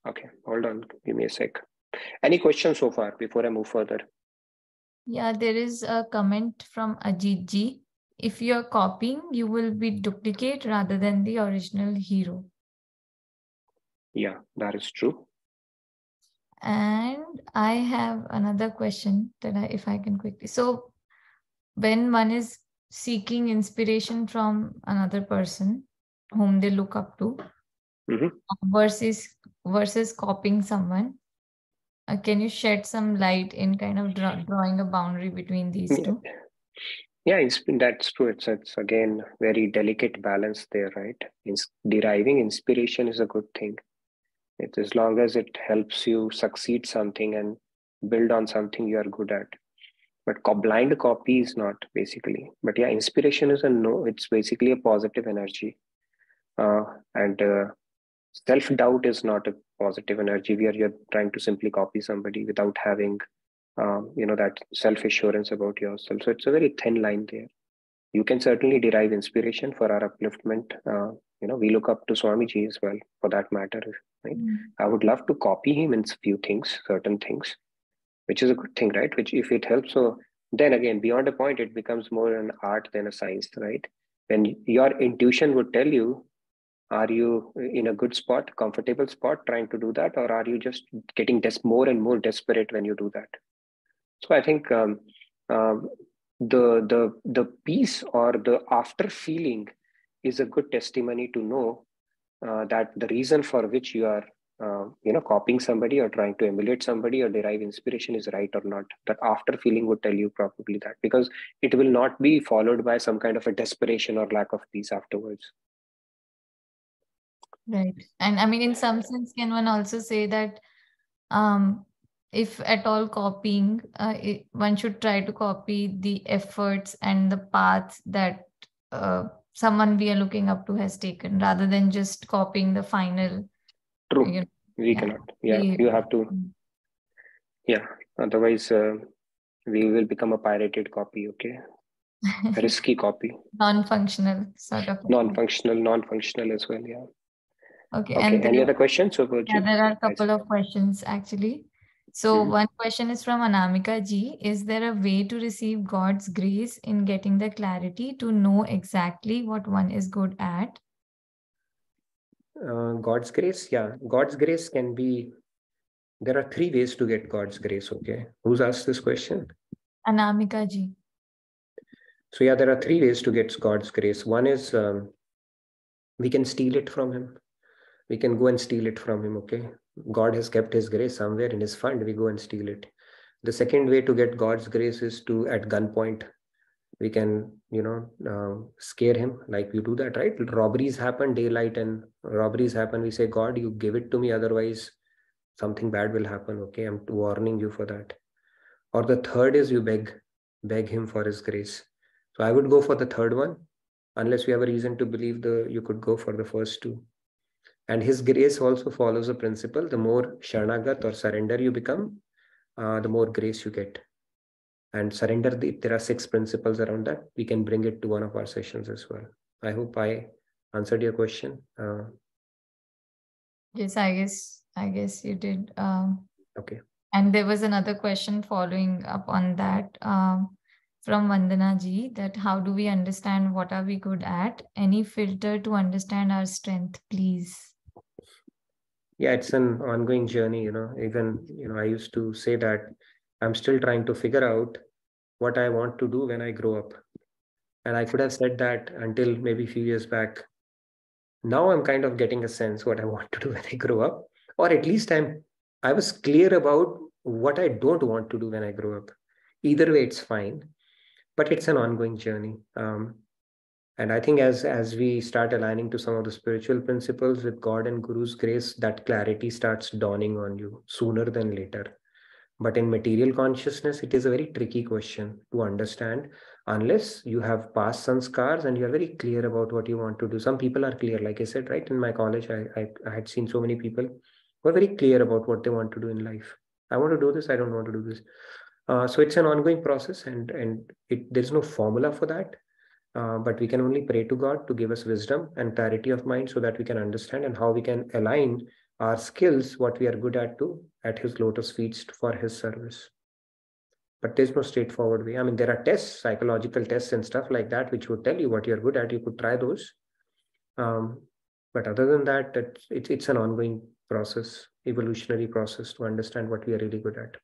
Okay, hold on. Give me a sec. Any questions so far before I move further? Yeah, there is a comment from Ajit ji. If you're copying, you will be duplicate rather than the original hero. Yeah, that is true. And I have another question that I, if I can quickly. So, when one is seeking inspiration from another person whom they look up to, Mhm. versus versus copying someone, uh, can you shed some light in kind of draw, drawing a boundary between these two? Yeah, it's, that's true. It's, it's again very delicate balance there, right? Ins- deriving inspiration is a good thing. It's as long as it helps you succeed something and build on something you are good at. But co- blind copy is not basically. But yeah, inspiration is a no. It's basically a positive energy, uh, and uh, self doubt is not a positive energy. Where you're trying to simply copy somebody without having um, you know that self assurance about yourself. So it's a very thin line there. You can certainly derive inspiration for our upliftment. Uh, you know we look up to swamiji as well for that matter right? Mm. i would love to copy him in few things certain things which is a good thing right? Which if it helps so then again beyond a point it becomes more an art than a science right? When your intuition would tell you are you in a good spot comfortable spot trying to do that? Or are you just getting des- more and more desperate when you do that? So i think um, um, the the the peace or the after feeling is a good testimony to know uh, that the reason for which you are uh, you know copying somebody or trying to emulate somebody or derive inspiration is right or not. That after feeling would tell you probably that because it will not be followed by some kind of a desperation or lack of peace afterwards Right. And I mean, in some sense, can one also say that um, if at all copying, uh, it, one should try to copy the efforts and the paths that uh, someone we are looking up to has taken rather than just copying the final. true You know, we yeah. cannot yeah We- you have to Mm. yeah otherwise uh, we will become a pirated copy okay risky copy non-functional sort of. non-functional non-functional as well yeah Okay. okay And any other questions over Yeah, there are a couple of questions actually. So Mhm. one question is from Anamika Ji. Is there a way to receive God's grace in getting the clarity to know exactly what one is good at? uh, god's grace yeah god's grace can be there are three ways to get god's grace okay who's asked this question Anamika Ji. so yeah there are three ways to get god's grace one is um, we can steal it from him we can go and steal it from him okay? God has kept his grace somewhere in his fund. We go and steal it. The second way to get god's grace is to at gunpoint we can you know um, scare him like we do that right? Robberies happen daylight and robberies happen. We say god you give it to me otherwise something bad will happen okay? I'm warning you for that. Or the third is you beg beg him for his grace. So i would go for the third one unless you have a reason to believe the you could go for the first two and his grace also follows a principle the more sharnagat or surrender you become uh, the more grace you get and surrender the, there are six principles around that we can bring it to one of our sessions as well i hope i answered your question uh, Yes, I guess I guess you did. Um, okay and there was another question following up on that um, from Vandana Ji that how do we understand what are we good at? Any filter to understand our strength, please. Yeah it's an ongoing journey you know. Even you know i used to say that i'm still trying to figure out what i want to do when i grow up. And i could have said that until maybe a few years back. Now i'm kind of getting a sense what i want to do when i grow up. Or at least i'm i was clear about what i don't want to do when i grow up. Either way it's fine. But it's an ongoing journey. Um, and i think as as we start aligning to some of the spiritual principles with god and guru's grace that clarity starts dawning on you sooner than later. But in material consciousness it is a very tricky question to understand unless you have past sanskars and you're very clear about what you want to do. Some people are clear like i said right? In my college i i, I had seen so many people who are very clear about what they want to do in life. I want to do this i don't want to do this. Uh, so it's an ongoing process and and it, there's no formula for that uh, but we can only pray to God to give us wisdom and clarity of mind so that we can understand and how we can align our skills, what we are good at, to at His lotus feet for His service. But there's no straightforward way. I mean, there are tests, psychological tests and stuff like that, which would tell you what you're good at. You could try those. Um, but other than that, it's, it's, it's an ongoing process, evolutionary process to understand what we are really good at.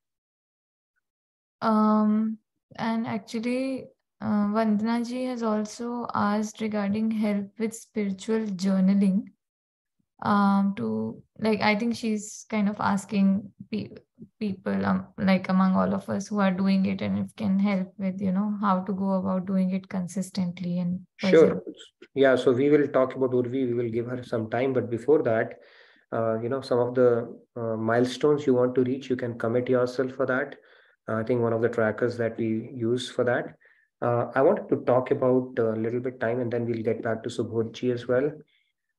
Um, and actually, uh, Vandana ji has also asked regarding help with spiritual journaling. Um, to like, I think she's kind of asking pe- people, um, like among all of us who are doing it, and if can help with, you know, how to go about doing it consistently and Sure. Yeah. So we will talk about Urvi. We will give her some time. But before that, uh, you know, some of the uh, milestones you want to reach, you can commit yourself for that. I think one of the trackers that we use for that. Uh, I wanted to talk about a little bit time and then we'll get back to Subodhji as well.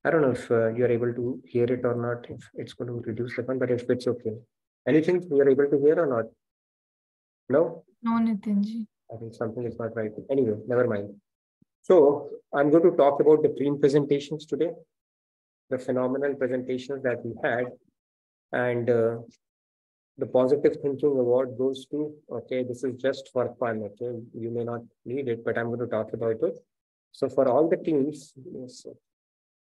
I don't know if uh, you're able to hear it or not, if it's going to reduce the fun, but if it's okay. Anything you're able to hear or not? No? No, Nitin ji. I think something is not right. Anyway, never mind. So I'm going to talk about the dream presentations today, the phenomenal presentations that we had, and uh, the positive thinking award goes to, okay, this is just for fun, okay, you may not need it, but I'm going to talk about it. So for all the teams, yes,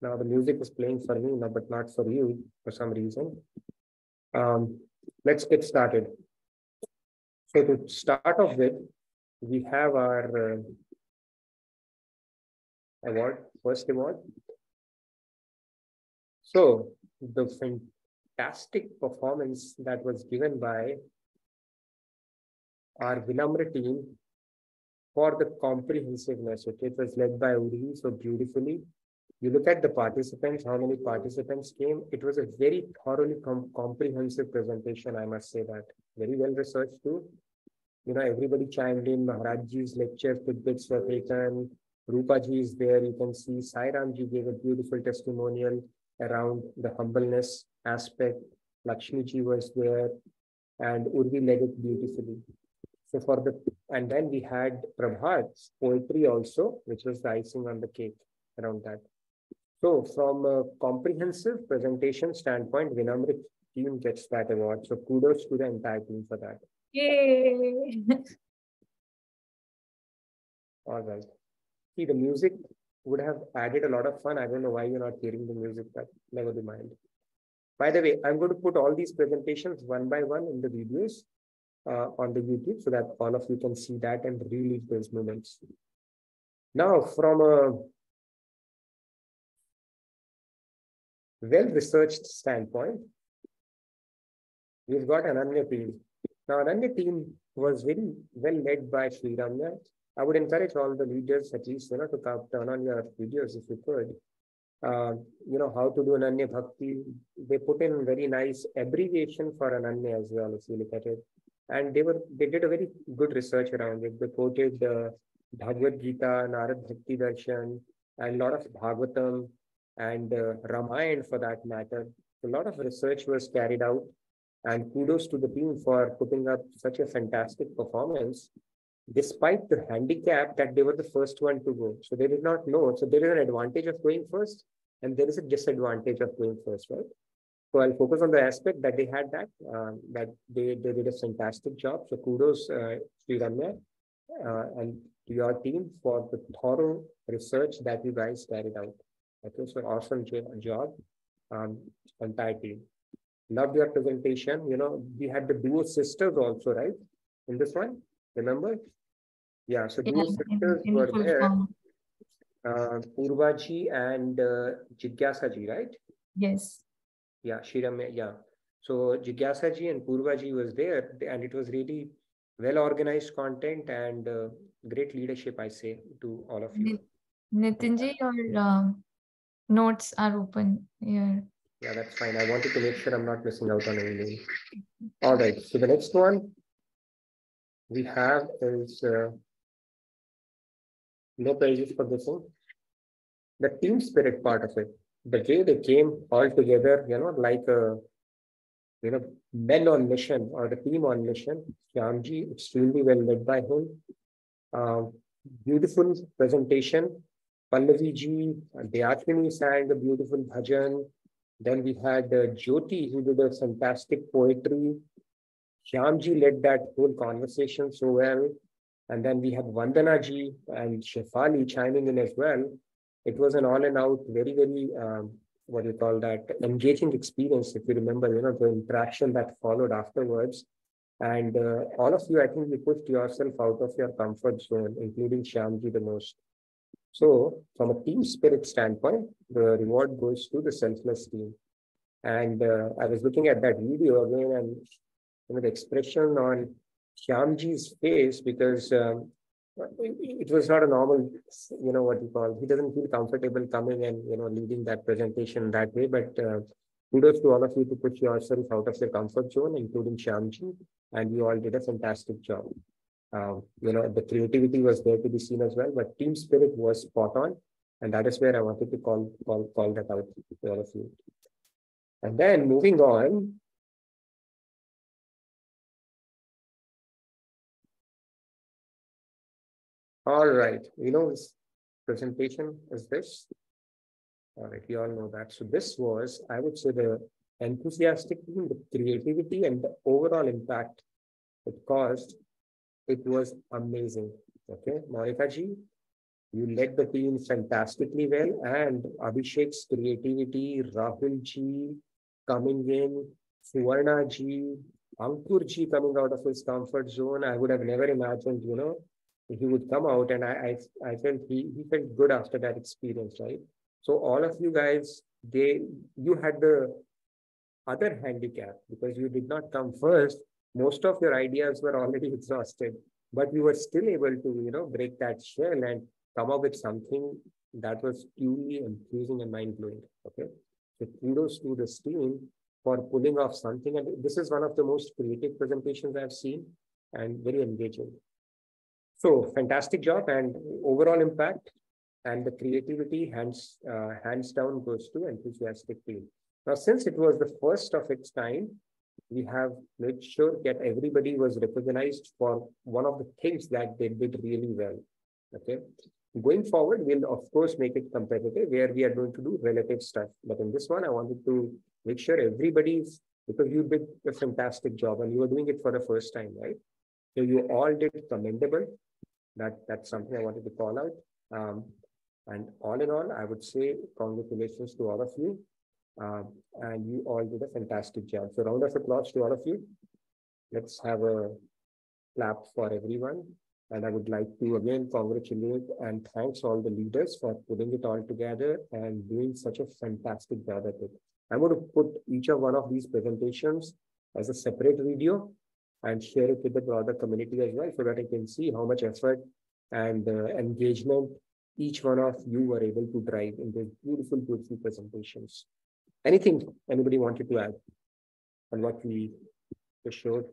now the music is playing for me, no, but not for you for some reason. Um, let's get started. So to start off with, we have our uh, award, first award. So the fantastic performance that was given by our Vinamra team for the comprehensiveness. Okay, it was led by Urvi so beautifully. You look at the participants, how many participants came. It was a very thoroughly com comprehensive presentation, I must say that. Very well researched too. You know, everybody chimed in. Maharajji's lecture tidbits were taken. Rupaji is there. You can see Sai Ramji gave a beautiful testimonial around the humbleness aspect. Lakshmi ji was there and Urvi led it beautifully. So for the, and then we had Prabhat's poetry also, which was the icing on the cake around that. So from a comprehensive presentation standpoint, Vinamrit team gets that award. So kudos to the entire team for that. Yay! All right. See, the music would have added a lot of fun. I don't know why you're not hearing the music, but never mind. By the way, I'm going to put all these presentations one by one in the videos uh, on the YouTube so that all of you can see that and relive those moments. Now, from a well-researched standpoint, we've got Ananya team. Now, Ananya team was very well led by Sri Ramya. I would encourage all the leaders at least, you know, to come, turn on your videos if you could. Uh, you know, how to do Ananya Bhakti. They put in very nice abbreviation for Ananya as well, if you look at it. And they were they did a very good research around it. They quoted uh, Bhagavad Gita, Narad Bhakti Darshan, and a lot of Bhagavatam and uh, Ramayana for that matter. A lot of research was carried out and kudos to the team for putting up such a fantastic performance despite the handicap that they were the first one to go. So they did not know. So there is an advantage of going first and there is a disadvantage of going first, right? So I'll focus on the aspect that they had that, uh, that they, they did a fantastic job. So kudos, uh, Sri Ramya, uh, and to your team for the thorough research that you guys carried out. Okay, an awesome job, um, entire team. Loved your presentation. You know, we had the duo sisters also, right? In this one, remember? Yeah, so duo Yeah, sisters in were there. form. Uh, Purvaji and uh, Jigyasaji, right? Yes. Yeah, Shirame, yeah. So Jigyasaji and Purvaji was there, and it was really well organized content and uh, great leadership, I say, to all of you. Nitinji, your um, notes are open here. Yeah, that's fine. I wanted to make sure I'm not missing out on anything. All right, so the next one we have is uh, no prizes for this one. The team spirit part of it, the way they came all together, you know, like a you know, men on mission or the team on mission. Shyamji, extremely well led by him. Uh, beautiful presentation. Pallavi ji, Dayashwini sang a beautiful bhajan. Then we had uh, Jyoti, who did a fantastic poetry. Shyamji led that whole conversation so well. And then we had Vandana ji and Shefali chiming in as well. It was an all and out, very, very, um, what do you call that, engaging experience. If you remember, you know, the interaction that followed afterwards. And uh, all of you, I think you pushed yourself out of your comfort zone, including Shyamji the most. So from a team spirit standpoint, the reward goes to the selfless team. And uh, I was looking at that video again and you know, the expression on Shyamji's face because um, it, was not a normal, you know, what you call, he doesn't feel comfortable coming and, you know, leading that presentation that way. But uh, kudos to all of you to put yourself out of your comfort zone, including Shyamji, and you all did a fantastic job. Um, you know, the creativity was there to be seen as well, but team spirit was spot on. And that is where I wanted to call, call, call that out to all of you. And then moving on, All right, you know, this presentation is this. All right, you all know that. So this was, I would say, the enthusiastic team, the creativity and the overall impact it caused. It was amazing. Okay, Monica ji, you led the team fantastically well, and Abhishek's creativity, Rahul ji coming in, Suvarna ji, Ankur ji coming out of his comfort zone. I would have never imagined, you know, he would come out and I, I, I felt he, he felt good after that experience, right? So all of you guys, they, you had the other handicap because you did not come first. Most of your ideas were already exhausted, but you were still able to, you know, break that shell and come up with something that was truly enthusing and mind blowing. Okay. So kudos to this team for pulling off something. And this is one of the most creative presentations I've seen and very engaging. So fantastic job and overall impact and the creativity hands uh, hands down goes to enthusiastic team. Now, since it was the first of its kind, we have made sure that everybody was recognized for one of the things that they did really well. Okay. Going forward, we'll of course make it competitive where we are going to do relative stuff. But in this one, I wanted to make sure everybody's because you did a fantastic job and you were doing it for the first time, right? So you all did commendable. That that's something I wanted to call out. Um, and all in all, I would say congratulations to all of you. Uh, and you all did a fantastic job. So round of applause to all of you. Let's have a clap for everyone. And I would like to again congratulate and thanks all the leaders for putting it all together and doing such a fantastic job at it. I'm going to put each of one of these presentations as a separate video and share it with the broader community as well so that I can see how much effort and uh, engagement each one of you were able to drive in these beautiful, beautiful presentations. Anything anybody wanted to add on what we just showed?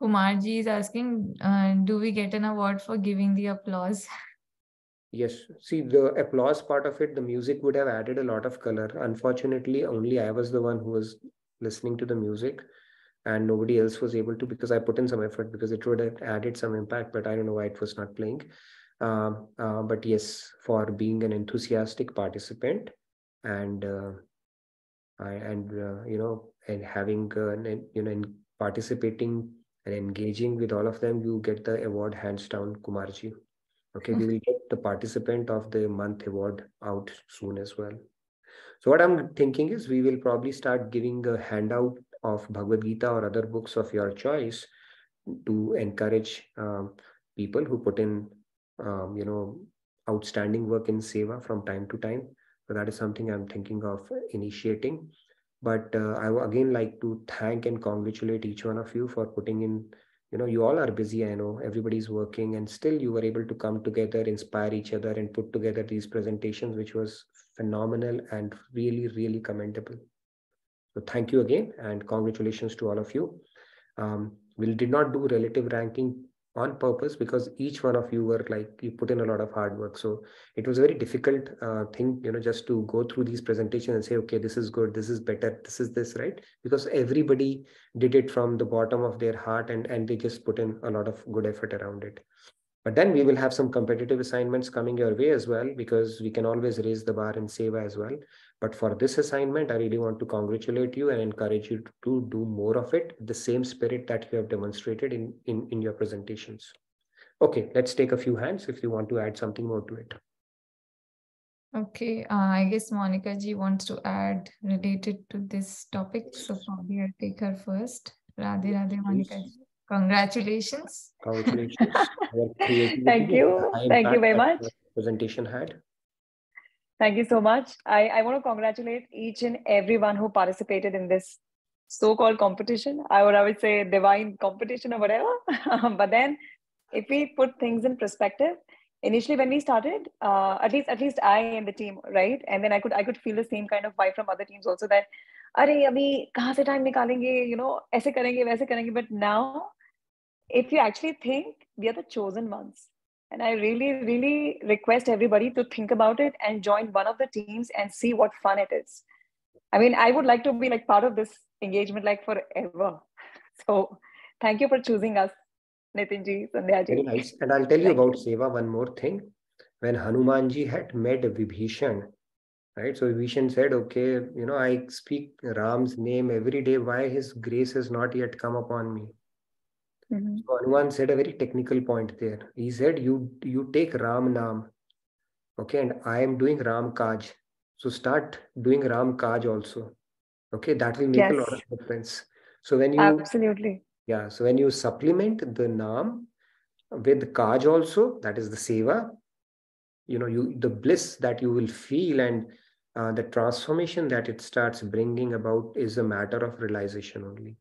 Kumarji is asking, uh, do we get an award for giving the applause? Yes. See, the applause part of it, the music would have added a lot of color. Unfortunately, only I was the one who was listening to the music and nobody else was able to because I put in some effort because it would have added some impact, but I don't know why it was not playing. Um, uh, but yes, for being an enthusiastic participant and uh, I, and uh, you know and having uh, you know in participating and engaging with all of them, you get the award hands down, Kumarji. Okay, we will get the participant of the month award out soon as well. So what I'm thinking is we will probably start giving a handout of Bhagavad Gita or other books of your choice to encourage um, people who put in, um, you know, outstanding work in Seva from time to time. So that is something I'm thinking of initiating. But uh, I would again like to thank and congratulate each one of you for putting in, you know, you all are busy. I know everybody's working and still you were able to come together, inspire each other and put together these presentations, which was phenomenal and really, really commendable. So thank you again and congratulations to all of you. Um, we did not do relative ranking on purpose because each one of you were like you put in a lot of hard work so it was a very difficult uh, thing you know just to go through these presentations and say okay this is good this is better this is this right because everybody did it from the bottom of their heart and and they just put in a lot of good effort around it but then we will have some competitive assignments coming your way as well, because we can always raise the bar in Seva as well. But for this assignment, I really want to congratulate you and encourage you to do more of it, the same spirit that you have demonstrated in, in, in your presentations. Okay, let's take a few hands if you want to add something more to it. Okay, uh, I guess Monica ji wants to add related to this topic. So probably I'll take her first. Radhe Radhe Monica ji. Congratulations. Congratulations. Thank you. Thank you very much. Presentation had. Thank you so much. I, I want to congratulate each and everyone who participated in this so-called competition. I would I would say divine competition or whatever. but then if we put things in perspective, initially when we started, uh, at least at least I and the team, right? And then I could I could feel the same kind of vibe from other teams also that अरे अभी कहाँ से time निकालेंगे you know ऐसे करेंगे वैसे करेंगे but now if you actually think we are the chosen ones. And i really really request everybody to think about it and join one of the teams and see what fun it is. I mean i would like to be like part of this engagement like forever. So thank you for choosing us nitinji sandhya very nice. And i'll tell you thank about seva one more thing. When hanumanji had met vibhishan right? So vibhishan said okay you know i speak ram's name every day. Why his grace has not yet come upon me Mm-hmm. So Hanuman said a very technical point there. He said, "You you take Ram Nam, okay, and I am doing Ram Kaj. So start doing Ram Kaj also. Okay, that will make yes. a lot of difference. So when you absolutely Yeah. So when you supplement the Nam with Kaj also, that is the Seva, you know, you the bliss that you will feel and uh, the transformation that it starts bringing about is a matter of realization only.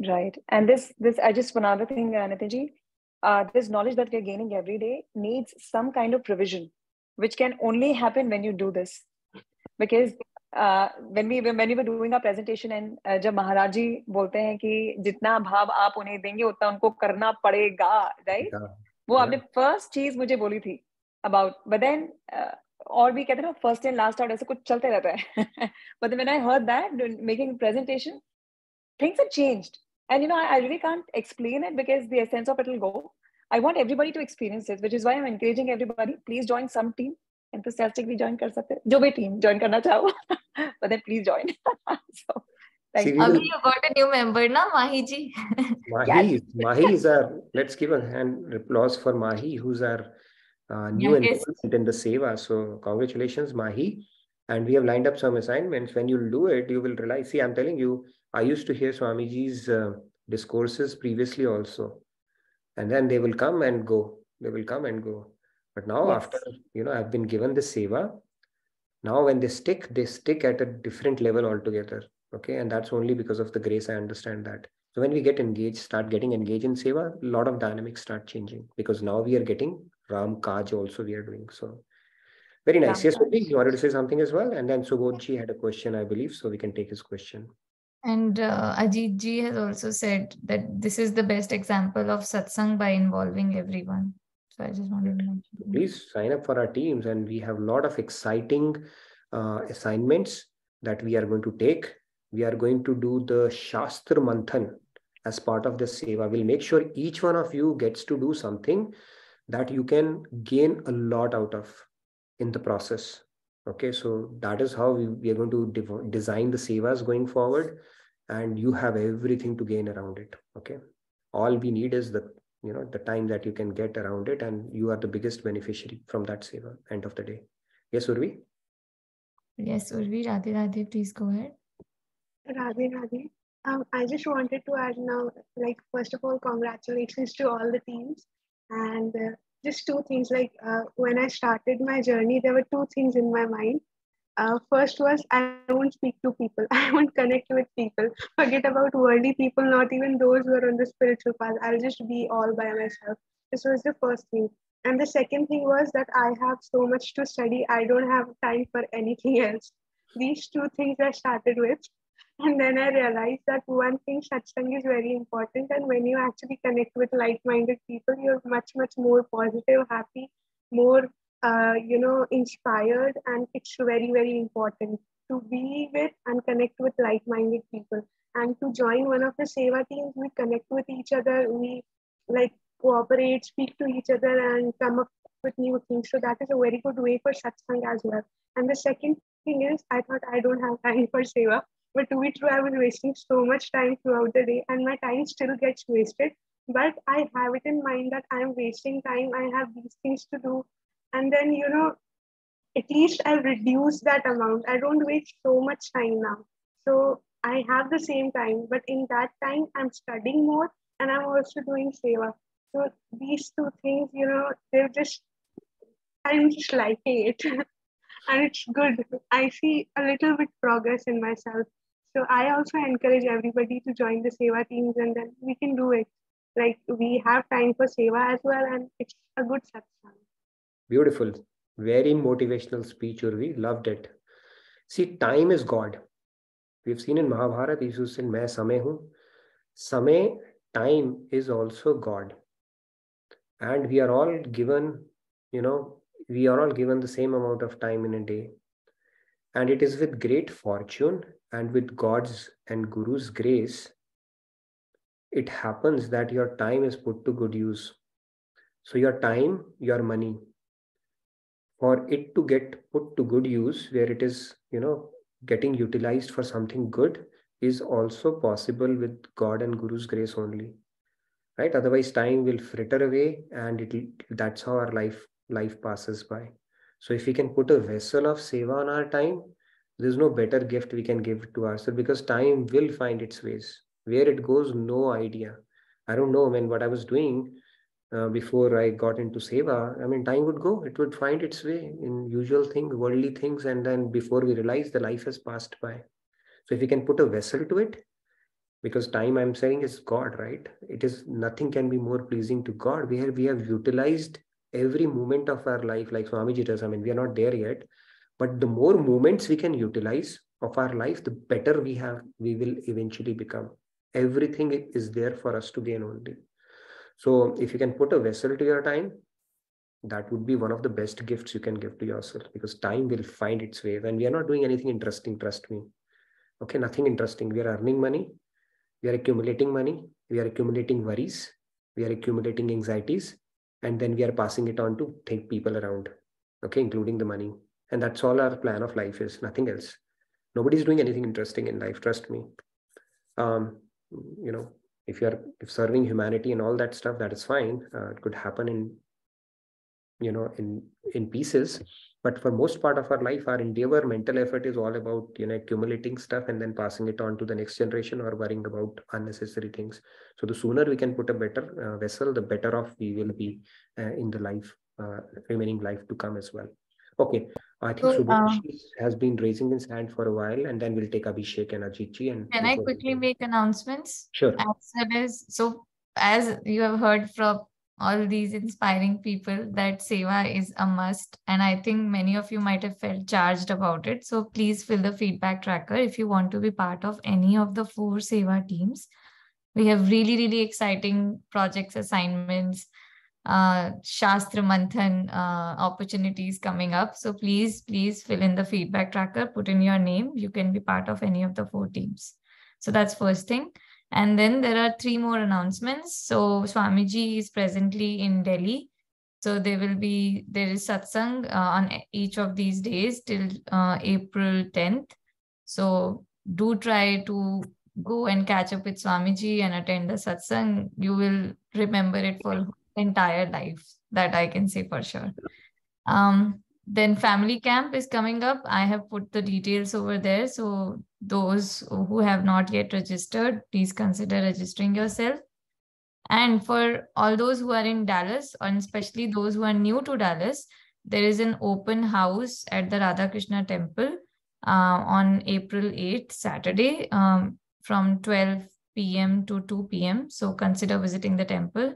Right. And this, this, I just one other thing, uh, Nitinji, uh, this knowledge that we're gaining every day needs some kind of provision, which can only happen when you do this. Because uh, when we when we were doing our presentation and uh, जब महाराज जी बोलते हैं कि जितना भाव आप उन्हें देंगे उतना उनको करना पड़ेगा right Yeah. वो Yeah. आपने फ़र्स्ट चीज़ मुझे बोली थी अबाउट बट देन और भी कहते हैं ना फ़र्स्ट एंड लास्ट आउट ऐसे कुछ चलते रहता है but when I heard that making presentation things have changed. And you know, I, I really can't explain it because the essence of it will go. I want everybody to experience this, which is why I'm encouraging everybody, please join some team. Enthusiastically join kar sakte. Jo bhi team join karna chaho. but then please join. so thank See, you. Abhi, you got a new member na, Mahi ji. Mahi, yes. Mahi is our, let's give a hand applause for Mahi, who's our uh, new yes. enrollment in the Seva. So congratulations, Mahi. And we have lined up some assignments. When you do it, you will realize, see, I'm telling you, I used to hear Swamiji's uh, discourses previously also. And then they will come and go. They will come and go. But now Yes. after, you know, I've been given the Seva, now when they stick, they stick at a different level altogether. Okay. And that's only because of the grace. I understand that. So when we get engaged, start getting engaged in Seva, a lot of dynamics start changing because now we are getting Ram Kaj also we are doing. So very nice. Ram yes, Kaj. You wanted to say something as well? And then Subodhji had a question, I believe, so we can take his question. And uh, Ajit ji has also said that this is the best example of satsang by involving everyone. So I just wanted to mention. Please sign up for our teams, and we have a lot of exciting uh, assignments that we are going to take. We are going to do the Shastra Manthan as part of the Seva. We'll make sure each one of you gets to do something that you can gain a lot out of in the process. Okay, so that is how we, we are going to dev- design the Sevas going forward, and you have everything to gain around it. Okay, all we need is the you know the time that you can get around it, and you are the biggest beneficiary from that Seva. End of the day. Yes, Urvi. Yes, Urvi, Radhe Radhe, please go ahead. Radhe Radhe. Um, I just wanted to add now, like, first of all, congratulations to all the teams. And uh, just two things like, uh, when I started my journey, there were two things in my mind. Uh, first was, I won't speak to people, I won't connect with people. Forget about worldly people, not even those who are on the spiritual path. I'll just be all by myself. This was the first thing. And the second thing was that I have so much to study, I don't have time for anything else. These two things I started with. And then I realized that one thing, satsang is very important. And when you actually connect with like minded people, you're much, much more positive, happy, more, uh, you know, inspired. And it's very, very important to be with and connect with like minded people. And to join one of the Seva teams, we connect with each other, we like cooperate, speak to each other, and come up with new things. So that is a very good way for satsang as well. And the second thing is, I thought I don't have time for Seva. But to be true, I was wasting so much time throughout the day, and my time still gets wasted. But I have it in mind that I'm wasting time. I have these things to do. And then, you know, at least I'll reduce that amount. I don't waste so much time now. So I have the same time, but in that time, I'm studying more and I'm also doing seva. So these two things, you know, they're just, I'm just liking it. and it's good. I see a little bit progress in myself. So I also encourage everybody to join the Seva teams and then we can do it. Like we have time for Seva as well and it's a good satsang. Beautiful. Very motivational speech, Urvi. Loved it. See, time is God. We've seen in Mahabharata, Ishu said, Main Samay hu. Time is also God. And we are all given, you know, we are all given the same amount of time in a day. And it is with great fortune and with God's and Guru's grace, it happens that your time is put to good use. So, your time, your money, for it to get put to good use, where it is, you know, getting utilized for something good, is also possible with God and Guru's grace only. Right? Otherwise, time will fritter away and it'll that's how our life life passes by. So if we can put a vessel of seva on our time, there's no better gift we can give to ourselves because time will find its ways. Where it goes, no idea. I don't know. I mean, what I was doing uh, before I got into Seva, I mean, time would go. It would find its way in usual things, worldly things. And then before we realize the life has passed by. So if we can put a vessel to it, because time I'm saying is God, right? It is nothing can be more pleasing to God. We have we have utilized every moment of our life, like Swamiji does. I mean, we are not there yet, but the more moments we can utilize of our life, the better we have, we will eventually become. Everything is there for us to gain only. So if you can put a vessel to your time, that would be one of the best gifts you can give to yourself because time will find its way. When we are not doing anything interesting, trust me. Okay, nothing interesting. We are earning money, we are accumulating money, we are accumulating worries, we are accumulating anxieties, and then we are passing it on to think people around, okay, including the money. And that's all our plan of life is, nothing else. Nobody's doing anything interesting in life, trust me. Um, you know, if you're if serving humanity and all that stuff, that is fine. Uh, it could happen in, you know, in in pieces but for most part of our life our endeavor mental effort is all about you know accumulating stuff and then passing it on to the next generation or worrying about unnecessary things so the sooner we can put a better uh, vessel the better off we will be uh, in the life uh, remaining life to come as well okay i think so, uh, has been raising his hand for a while and then we'll take abhishek and ajitji and can i quickly make announcements? Sure. As so as you have heard from all these inspiring people that seva is a must and i think many of you might have felt charged about it. So please fill the feedback tracker if you want to be part of any of the four seva teams. We have really really exciting projects assignments uh, shastra manthan uh, opportunities coming up so please please fill in the feedback tracker put in your name you can be part of any of the four teams so that's first thing and then there are three more announcements. So Swamiji is presently in Delhi. So there will be, there is satsang uh, on each of these days till uh, April 10th. So do try to go and catch up with Swamiji and attend the satsang. You will remember it for entire life. That I can say for sure. Um, then family camp is coming up. I have put the details over there. So those who have not yet registered, please consider registering yourself. And for all those who are in Dallas, and especially those who are new to Dallas, there is an open house at the radha krishna Temple uh, on April 8th, Saturday, um, from 12 p.m. to 2 p.m. So consider visiting the temple.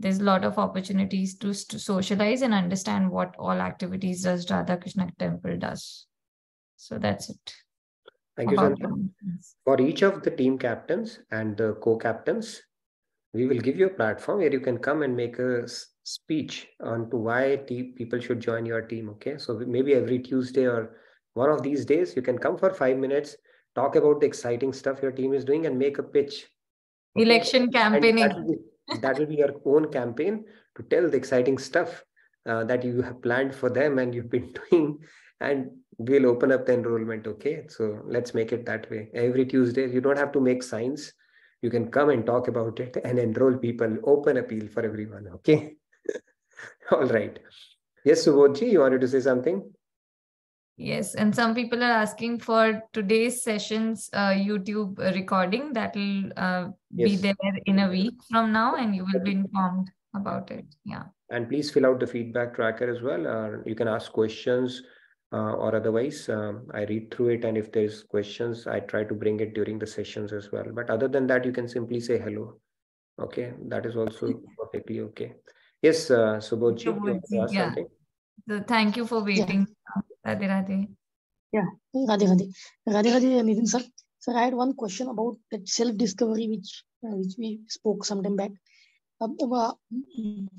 There's a lot of opportunities to, to socialize and understand what all activities does Radha Krishna Temple does. So that's it. Thank you. For each of the team captains and the co-captains, we will give you a platform where you can come and make a speech on to why people should join your team. Okay, so maybe every Tuesday or one of these days, you can come for five minutes, talk about the exciting stuff your team is doing, and make a pitch. Election campaigning. That will, be, your own campaign to tell the exciting stuff uh, that you have planned for them and you've been doing and we'll open up the enrollment okay? So let's make it that way. Every tuesday you don't have to make signs. You can come and talk about it and enroll people open appeal for everyone okay? All right. Yes subodhji you wanted to say something yes and some people are asking for today's sessions uh, youtube recording that will uh, yes. be there in a week from now and you will be informed about it yeah and please fill out the feedback tracker as well uh, you can ask questions uh, or otherwise um, I read through it and if there's questions, I try to bring it during the sessions as well. But other than that, you can simply say hello. Okay, that is also perfectly okay. Yes, uh, Subodhji, yeah. So thank you for waiting. Yeah. Radhe Radhe. Yeah, Radhe Radhe. Radhe Radhe, Nitin sir. Sir, I had one question about that self-discovery which uh, which we spoke some time back. Um, uh,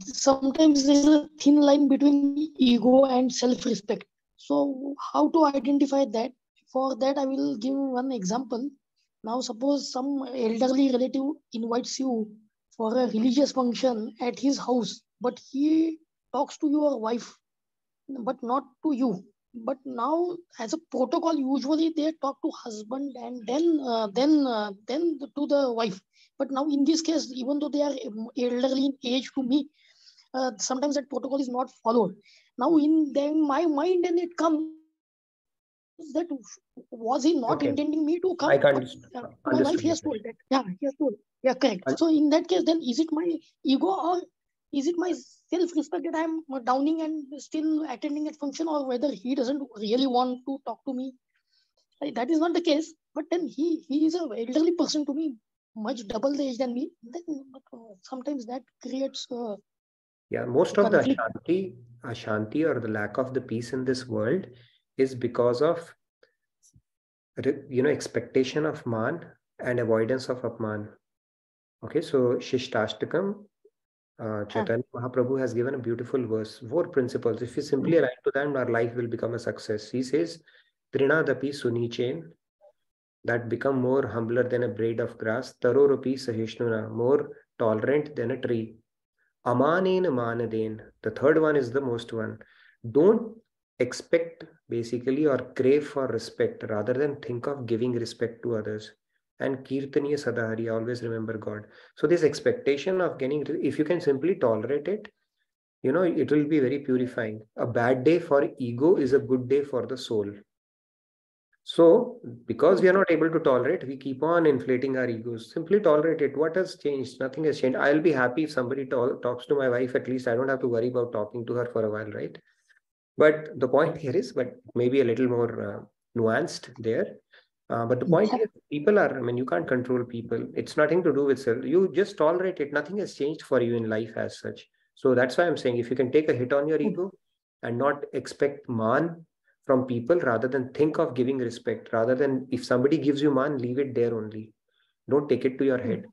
sometimes there's a thin line between ego and self-respect so how to identify that? For that, I will give one example. Now, suppose some elderly relative invites you for a religious function at his house, but he talks to your wife, but not to you. But now, as a protocol, usually they talk to husband and then uh, then uh, then to the wife. But now, in this case, even though they are elderly in age to me, uh, sometimes that protocol is not followed now in then my mind and it comes that was he not Okay. intending me to come? I can't But, uh, my wife Understood he your has told that. Yeah, he has told. Yeah, correct. So in that case, then is it my ego or is it my self-respect that I'm downing and still attending that function, or whether he doesn't really want to talk to me? Like, that is not the case. But then he he is an elderly person to me, much double the age than me. Then uh, sometimes that creates. Uh, Yeah, most of the Ashanti, Ashanti or the lack of the peace in this world is because of you know expectation of man and avoidance of apman. Okay, so Shikshashtakam, uh, Chaitanya Mahaprabhu has given a beautiful verse, four principles. If we simply align to them, our life will become a success. He says, Trinadapi Sunichain, that become more humbler than a blade of grass, Tarorupi Sahishnuna, more tolerant than a tree. Amanen Manaden, the third one is the most one. Don't expect basically or crave for respect rather than think of giving respect to others. And Kirtaniya Sadahari, always remember God. So, this expectation of getting, if you can simply tolerate it, you know, it will be very purifying. A bad day for ego is a good day for the soul. So, because we are not able to tolerate, we keep on inflating our egos. Simply tolerate it. What has changed? Nothing has changed. I'll be happy if somebody tol- talks to my wife. At least I don't have to worry about talking to her for a while, right? But the point here is, but maybe a little more uh, nuanced there. Uh, but the point is, people are, I mean, you can't control people. It's nothing to do with self. You just tolerate it. Nothing has changed for you in life as such. So that's why I'm saying if you can take a hit on your ego and not expect man from people rather than think of giving respect, rather than if somebody gives you man, leave it there only. Don't take it to your head.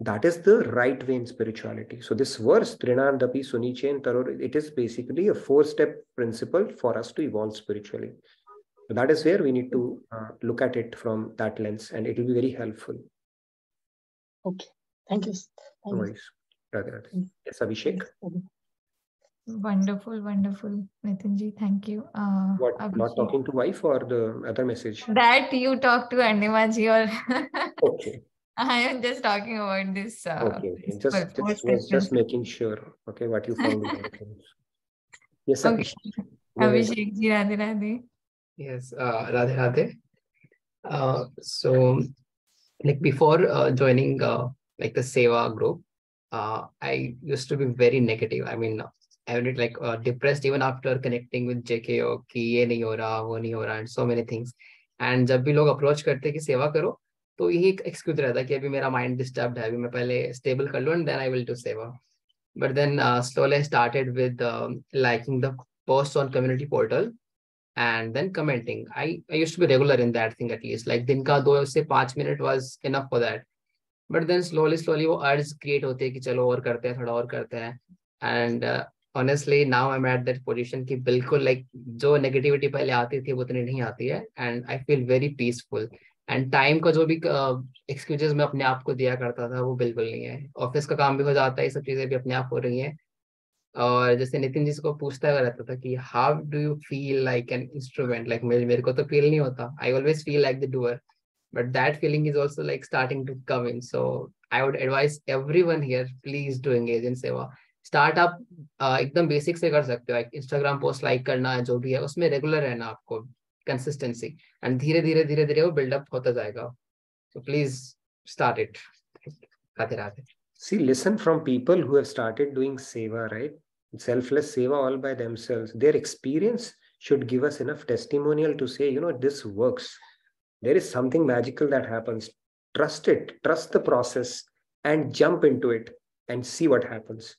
That is the right way in spirituality. So this verse, Trinadapi Sunichen Taror, it is basically a four-step principle for us to evolve spiritually. That is where we need to uh, look at it from that lens, and it will be very helpful. okay. Thank you. No Thank you. worries. Radhe, Radhe. Yes, Abhishek. Wonderful, wonderful, Nitinji. Thank you. Uh, What? Not talking to wife or the other message? That you talk to Andimaji or Okay. I am just talking about this. Uh, Okay. principle, Just, just was just making sure. Okay, what you found. yes, Okay. Abhishek. Abhishek ji, Radhe Radhe. Yes, uh, Radhe Radhe. Uh, so, like before uh, joining uh, like the Seva group, uh, I used to be very negative. I mean, I was like uh, depressed even after connecting with JKO कि ये नहीं हो रहा वो नहीं हो रहा and so many things. And जब भी लोग approach करते कि सेवा करो तो यही एक excuse रहता है कि अभी मेरा mind disturbed है अभी मैं पहले stable कर लूँ and then I will do सेवा. But then uh, slowly I started with um, liking the posts on community portal and then commenting. I, I used to be regular in that thing at least. Like दिन का दो से पाँच minute was enough for that. But then slowly slowly वो urge create होते हैं कि चलो और करते हैं थोड़ा और करते हैं. And uh, honestly now I'm at that position कि बिल्कुल like जो negativity पहले आती थी वो उतनी नहीं आती है. And I feel very peaceful. And time का जो भी एक्सक्यूजेस मैं अपने आप को दिया करता था वो बिल्कुल नहीं है ऑफ़िस का काम भी हो जाता है ये सब चीज़ें भी अपने आप हो रही हैं और जैसे नितिन जी को पूछता हुआ रहता था कि how do you feel like an instrument like मेरे मेरे को तो फील नहीं होता। I always feel like the doer but that feeling is also like starting to come in so I would advise everyone here please do engage in seva startup एकदम basic से कर सकते हो। इंस्टाग्राम पोस्ट लाइक करना है जो भी है उसमें रेगुलर रहना आपको कंसिस्टेंसी एंड धीरे धीरे धीरे धीरे वो बिल्डअप होता जाएगा। So please start it Radhe Radhe. See, listen from people who have started doing seva, right? Selfless seva all by themselves. Their experience should give us enough testimonial to say, you know, this works. There is something magical that happens. Trust it, trust the process, and jump into it and see what happens.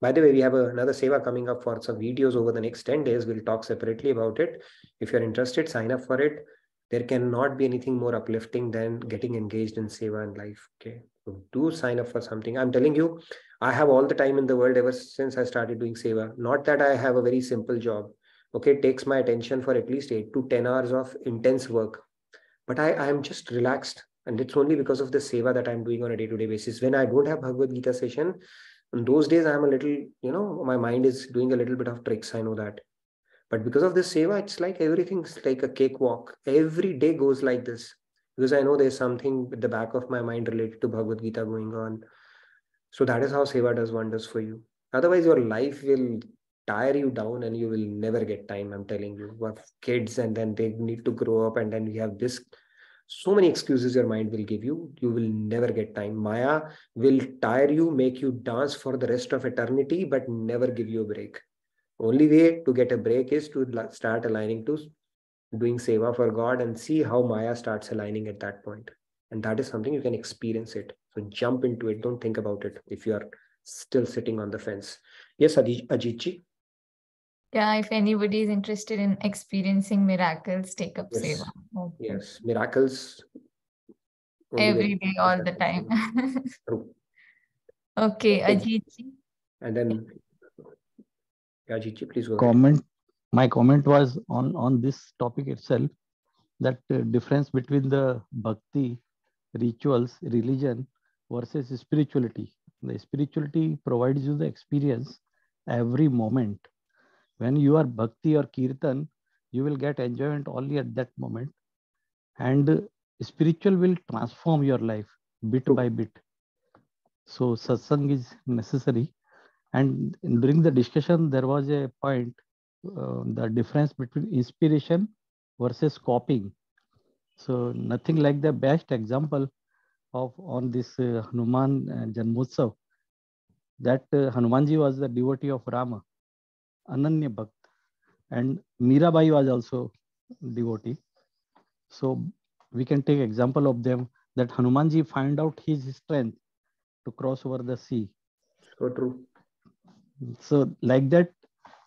By the way, we have another seva coming up for some videos over the next 10 days. We'll talk separately about it. If you're interested, sign up for it. There cannot be anything more uplifting than getting engaged in seva and life. Okay. Do sign up for something. I'm telling you, I have all the time in the world ever since I started doing seva. Not that I have a very simple job. Okay, it takes my attention for at least eight to 10 hours of intense work. But I, I am just relaxed. And it's only because of the seva that I'm doing on a day-to-day basis. When I don't have Bhagavad Gita session, in those days I'm a little, you know, my mind is doing a little bit of tricks. I know that. But because of this seva, it's like everything's like a cakewalk. Every day goes like this because I know there's something at the back of my mind related to Bhagavad Gita going on. So that is how seva does wonders for you. Otherwise, your life will tire you down and you will never get time. I'm telling you, you have kids and then they need to grow up and then we have this. So many excuses your mind will give you. You will never get time. Maya will tire you, make you dance for the rest of eternity, but never give you a break. Only way to get a break is to start aligning to doing seva for God and see how Maya starts aligning at that point. And that is something you can experience it. So jump into it. Don't think about it if you are still sitting on the fence. Yes, Ajitji. Yeah, if anybody is interested in experiencing miracles, take up Yes. seva. Okay. Yes, miracles. Every day, day, all the time. True. okay, Okay. Ajit. ji. And then, yeah, Ajitji, please go ahead. My comment was on on this topic itself that uh, difference between the bhakti rituals religion versus spirituality. The spirituality provides you the experience every moment. When you are bhakti or kirtan you will get enjoyment only at that moment. And uh, spiritual will transform your life bit by bit. So satsang is necessary. And during the discussion there was a point uh, the difference between inspiration versus copying. So nothing like the best example of on this uh, hanuman uh, janmotsav. That uh, hanumanji was the devotee of rama ananya bhakt. And mirabai was also devotee. So we can take example of them that hanumanji find out his strength to cross over the sea. So true. so like that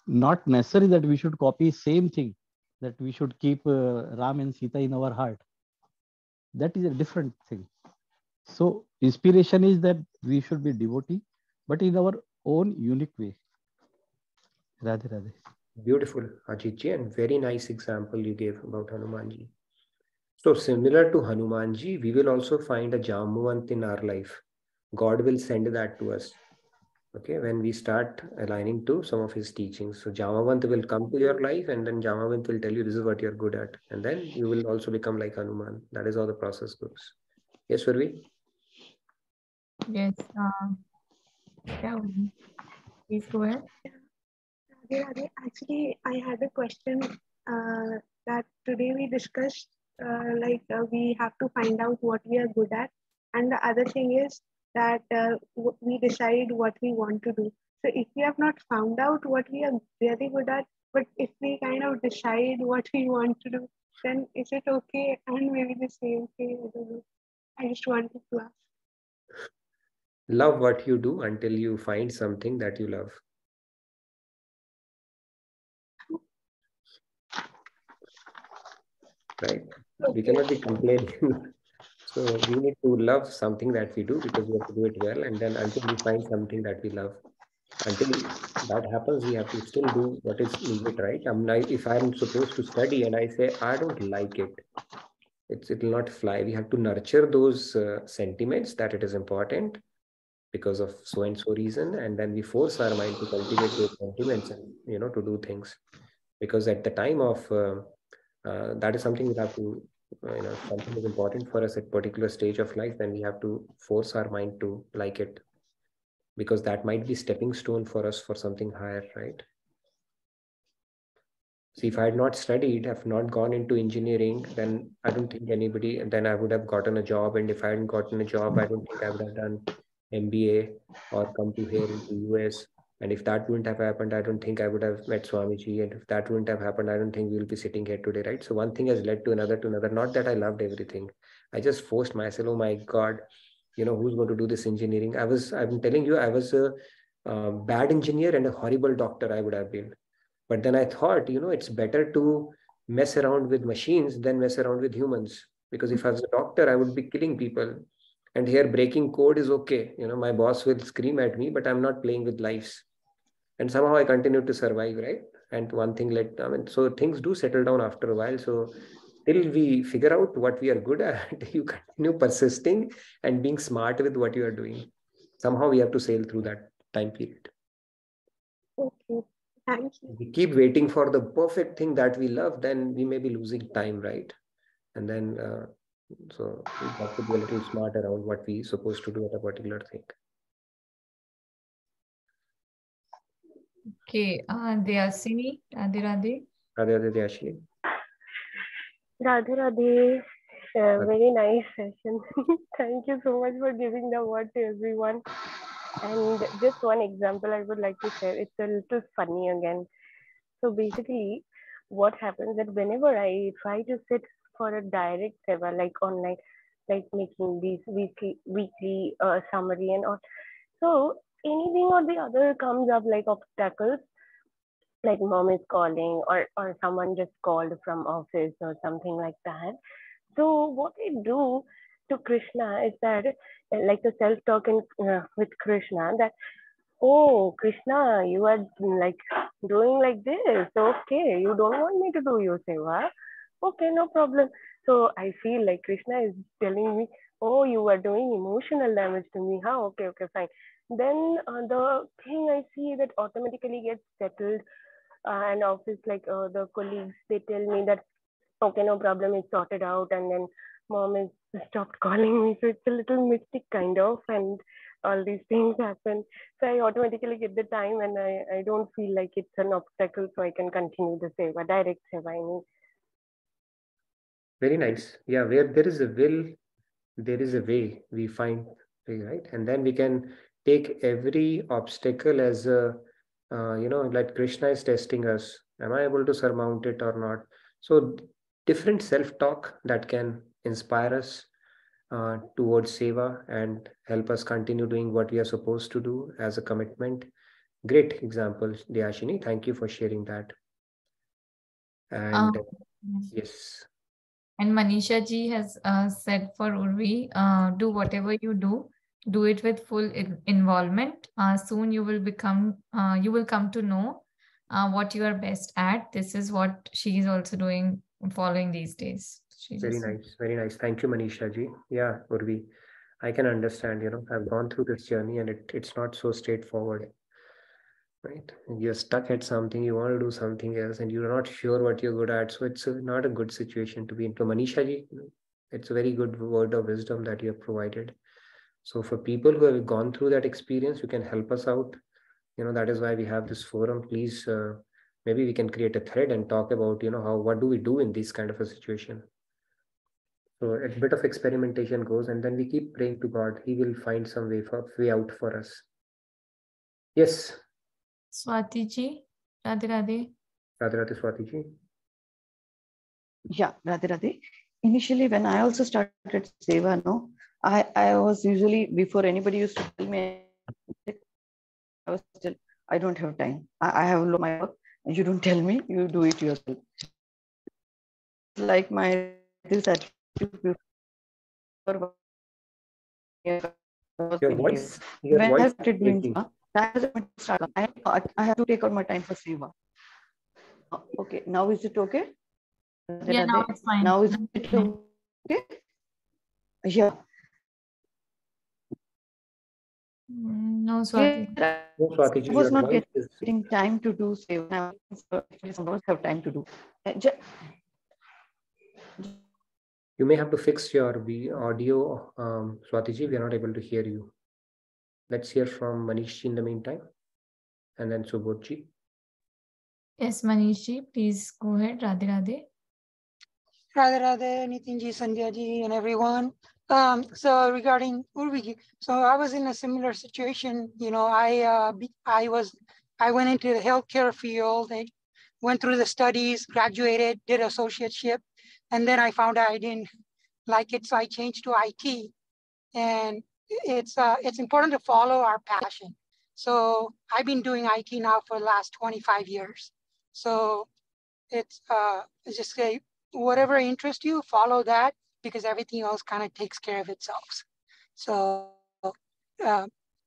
not necessary that we should copy same thing that we should keep uh, ram and sita in our heart that is a different thing so inspiration is that we should be devotee but in our own unique way radhe radhe Beautiful, Ajitji, and very nice example you gave about Hanumanji. So similar to Hanumanji, we will also find a Jamavant in our life. God will send that to us. Okay, when we start aligning to some of his teachings. So Jamavant will come to your life, and then Jamavant will tell you this is what you're good at. And then you will also become like Hanuman. That is how the process goes. Yes, Survi? Yes. Um, yeah, please go ahead. Radhe, Radhe. Actually, I had a question uh, that today we discussed uh, like uh, we have to find out what we are good at. And the other thing is that uh, we decide what we want to do. So if we have not found out what we are really good at, but if we kind of decide what we want to do, then is it okay? And maybe the same thing. I don't know. I just wanted to ask. Love what you do until you find something that you love. Right? We cannot be complaining. so we need to love something that we do because we have to do it well. And then until we find something that we love, until that happens, we have to still do what is needed, right? I'm like, if I'm supposed to study and I say, I don't like it, it's, it will not fly. We have to nurture those uh, sentiments that it is important because of so and so reason and then we force our mind to cultivate those sentiments and you know to do things because at the time of uh, uh, that is something we have to Uh, you know something is important for us at particular stage of life then we have to force our mind to like it because that might be stepping stone for us for something higher right See, if I had not studied, have not gone into engineering, then I don't think anybody, then I would have gotten a job. And if I hadn't gotten a job, I don't think I would have done MBA or come to here in the US. And if that wouldn't have happened, I don't think I would have met Swamiji. And if that wouldn't have happened, I don't think we'll be sitting here today, right? So one thing has led to another to another. Not that I loved everything. I just forced myself, oh my God, you know, who's going to do this engineering? I was, I'm telling you, I was a, uh bad engineer and a horrible doctor I would have been. But then I thought, you know, it's better to mess around with machines than mess around with humans. Because if I was a doctor, I would be killing people. And here, breaking code is okay. You know, my boss will scream at me, but I'm not playing with lives. And somehow I continued to survive, right? And one thing led, I mean, so things do settle down after a while. So till we figure out what we are good at, you continue persisting and being smart with what you are doing. Somehow we have to sail through that time period. Okay. Thank you. we keep waiting for the perfect thing that we love, then we may be losing time, right? And then, uh, so we have to be a little smart around what we supposed to do at a particular thing. Okay, uh, Deyasini, Radhe Radhe. Radhe Radhe Deyashini. Radhe Radhe. Uh, very nice session. Thank you so much for giving the word to everyone. And just one example I would like to share. It's a little funny again. So basically, what happens that whenever I try to sit for a direct seva, like online, like making these weekly weekly uh, summary and all, so anything or the other comes up like obstacles, like mom is calling or or someone just called from office or something like that. So what I do to Krishna is that like the self-talk in, uh, with Krishna that oh Krishna you are like doing like this. Okay you don't want me to do your seva. Okay no problem. So I feel like Krishna is telling me oh you are doing emotional damage to me. Huh? Okay okay fine then uh, the thing I see that automatically gets settled uh, and office like uh, the colleagues they tell me that okay no problem it's sorted out and then mom is stopped calling me. So it's a little mystic kind of and all these things happen. So i automatically get the time and i, I don't feel like it's an obstacle so i can continue the seva direct seva i mean. Very nice. Yeah where there is a will there is a way we find right? And then we can take every obstacle as a uh, you know like krishna is testing us. Am i able to surmount it or not? So different self-talk that can inspire us uh, towards seva and help us continue doing what we are supposed to do as a commitment. Great example Deyashini. thank you for sharing that. And Um, yes. And Manisha ji has uh, said for Urvi, uh, do whatever you do, do it with full in- involvement. Uh, soon you will become, uh, you will come to know uh, what you are best at. This is what she is also doing, following these days. She Very nice, very nice. Thank you, Manisha ji. Yeah, Urvi, I can understand, you know, I've gone through this journey and it, it's not so straightforward. Right? You're stuck at something, you want to do something else, and you're not sure what you're good at. So it's a, not a good situation to be in. So Manisha ji, it's a very good word of wisdom that you have provided. So for people who have gone through that experience, you can help us out. You know, that is why we have this forum. Please, uh, maybe we can create a thread and talk about, you know, how what do we do in this kind of a situation. So a bit of experimentation goes, and then we keep praying to God. He will find some way for way out for us. Yes, Swati ji, Radhe Radhe. Radhe Radhe Swati ji. Yeah, Radhe Radhe. Initially, when I also started Seva, no, I, I was usually, before anybody used to tell me, I was still, I don't have time. I, I have lo- my work. and You don't tell me, you do it yourself. Like my this attitude before Your voice, your when I voice is started doing breaking. Seva, that is I. I, I- I have to take out my time for Seva. Uh, Okay, now is it okay? Yeah, now it's fine. Now is it okay? Yeah. No, Swati. No, Swati I was not voice getting time to do Seva. Now, actually, some have time to do. Uh, ju- You may have to fix your audio, um, Swatiji. We are not able to hear you. Let's hear from Manishji in the meantime, and then Subodh ji. Yes, Manish ji, please go ahead. Radhe Radhe. Radhe Radhe, Nitin ji, Sandhya ji, and everyone. Um, so regarding Urvi, so I was in a similar situation. You know, I uh, I was I went into the healthcare field. I went through the studies, graduated, did associateship, and then I found I didn't like it, so I changed to IT. And it's uh, it's important to follow our passion. So I've been doing IT now for the last 25 years. So it's uh just say whatever interests you, follow that because everything else kind of takes care of itself. So uh,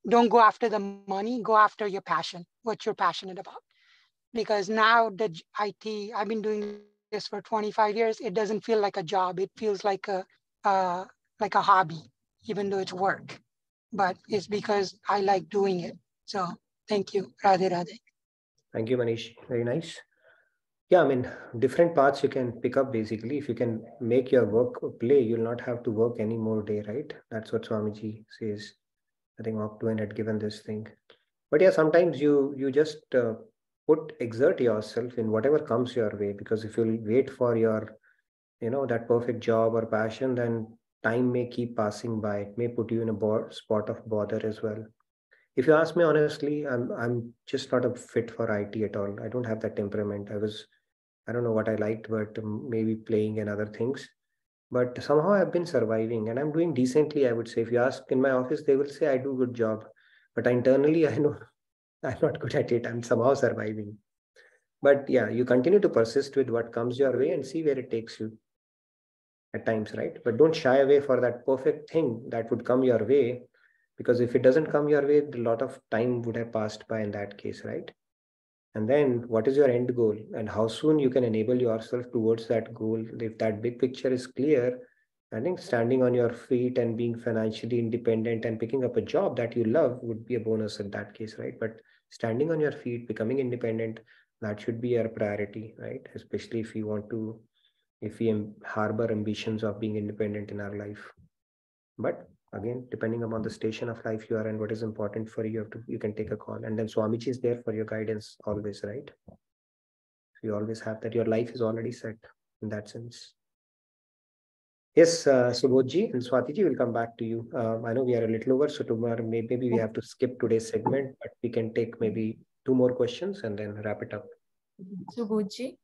don't go after the money, go after your passion, what you're passionate about. Because now the IT, I've been doing this for 25 years. It doesn't feel like a job. It feels like a uh, like a hobby, even though it's work. But it's because I like doing it. So thank you, Radhe Radhe. Thank you, Manish. Very nice. Yeah, I mean, different paths you can pick up basically. If you can make your work play, you'll not have to work any more day, right? That's what Swamiji says. I think Twain had given this thing. But yeah, sometimes you you just uh, put exert yourself in whatever comes your way because if you wait for your you know that perfect job or passion then time may keep passing by it may put you in a bo- spot of bother as well if you ask me honestly i'm i'm just not a fit for it at all i don't have that temperament i was i don't know what i liked but um, maybe playing and other things but somehow i've been surviving and i'm doing decently i would say if you ask in my office they will say i do good job but internally i know I'm not good at it. I'm somehow surviving. But yeah, you continue to persist with what comes your way and see where it takes you at times, right? But don't shy away for that perfect thing that would come your way. Because if it doesn't come your way, a lot of time would have passed by in that case, right? And then what is your end goal and how soon you can enable yourself towards that goal? If that big picture is clear, I think standing on your feet and being financially independent and picking up a job that you love would be a bonus in that case, right? But standing on your feet, becoming independent, that should be our priority, right? Especially if you want to, if we harbor ambitions of being independent in our life. But again, depending upon the station of life you are and what is important for you, you, have to, you can take a call. And then Swamiji is there for your guidance always, right? You always have that your life is already set in that sense. Yes, uh, Subodhji and Swatiji will come back to you. Um, I know we are a little over, so tomorrow maybe we have to skip today's segment, but we can take maybe two more questions and then wrap it up. Subodhji?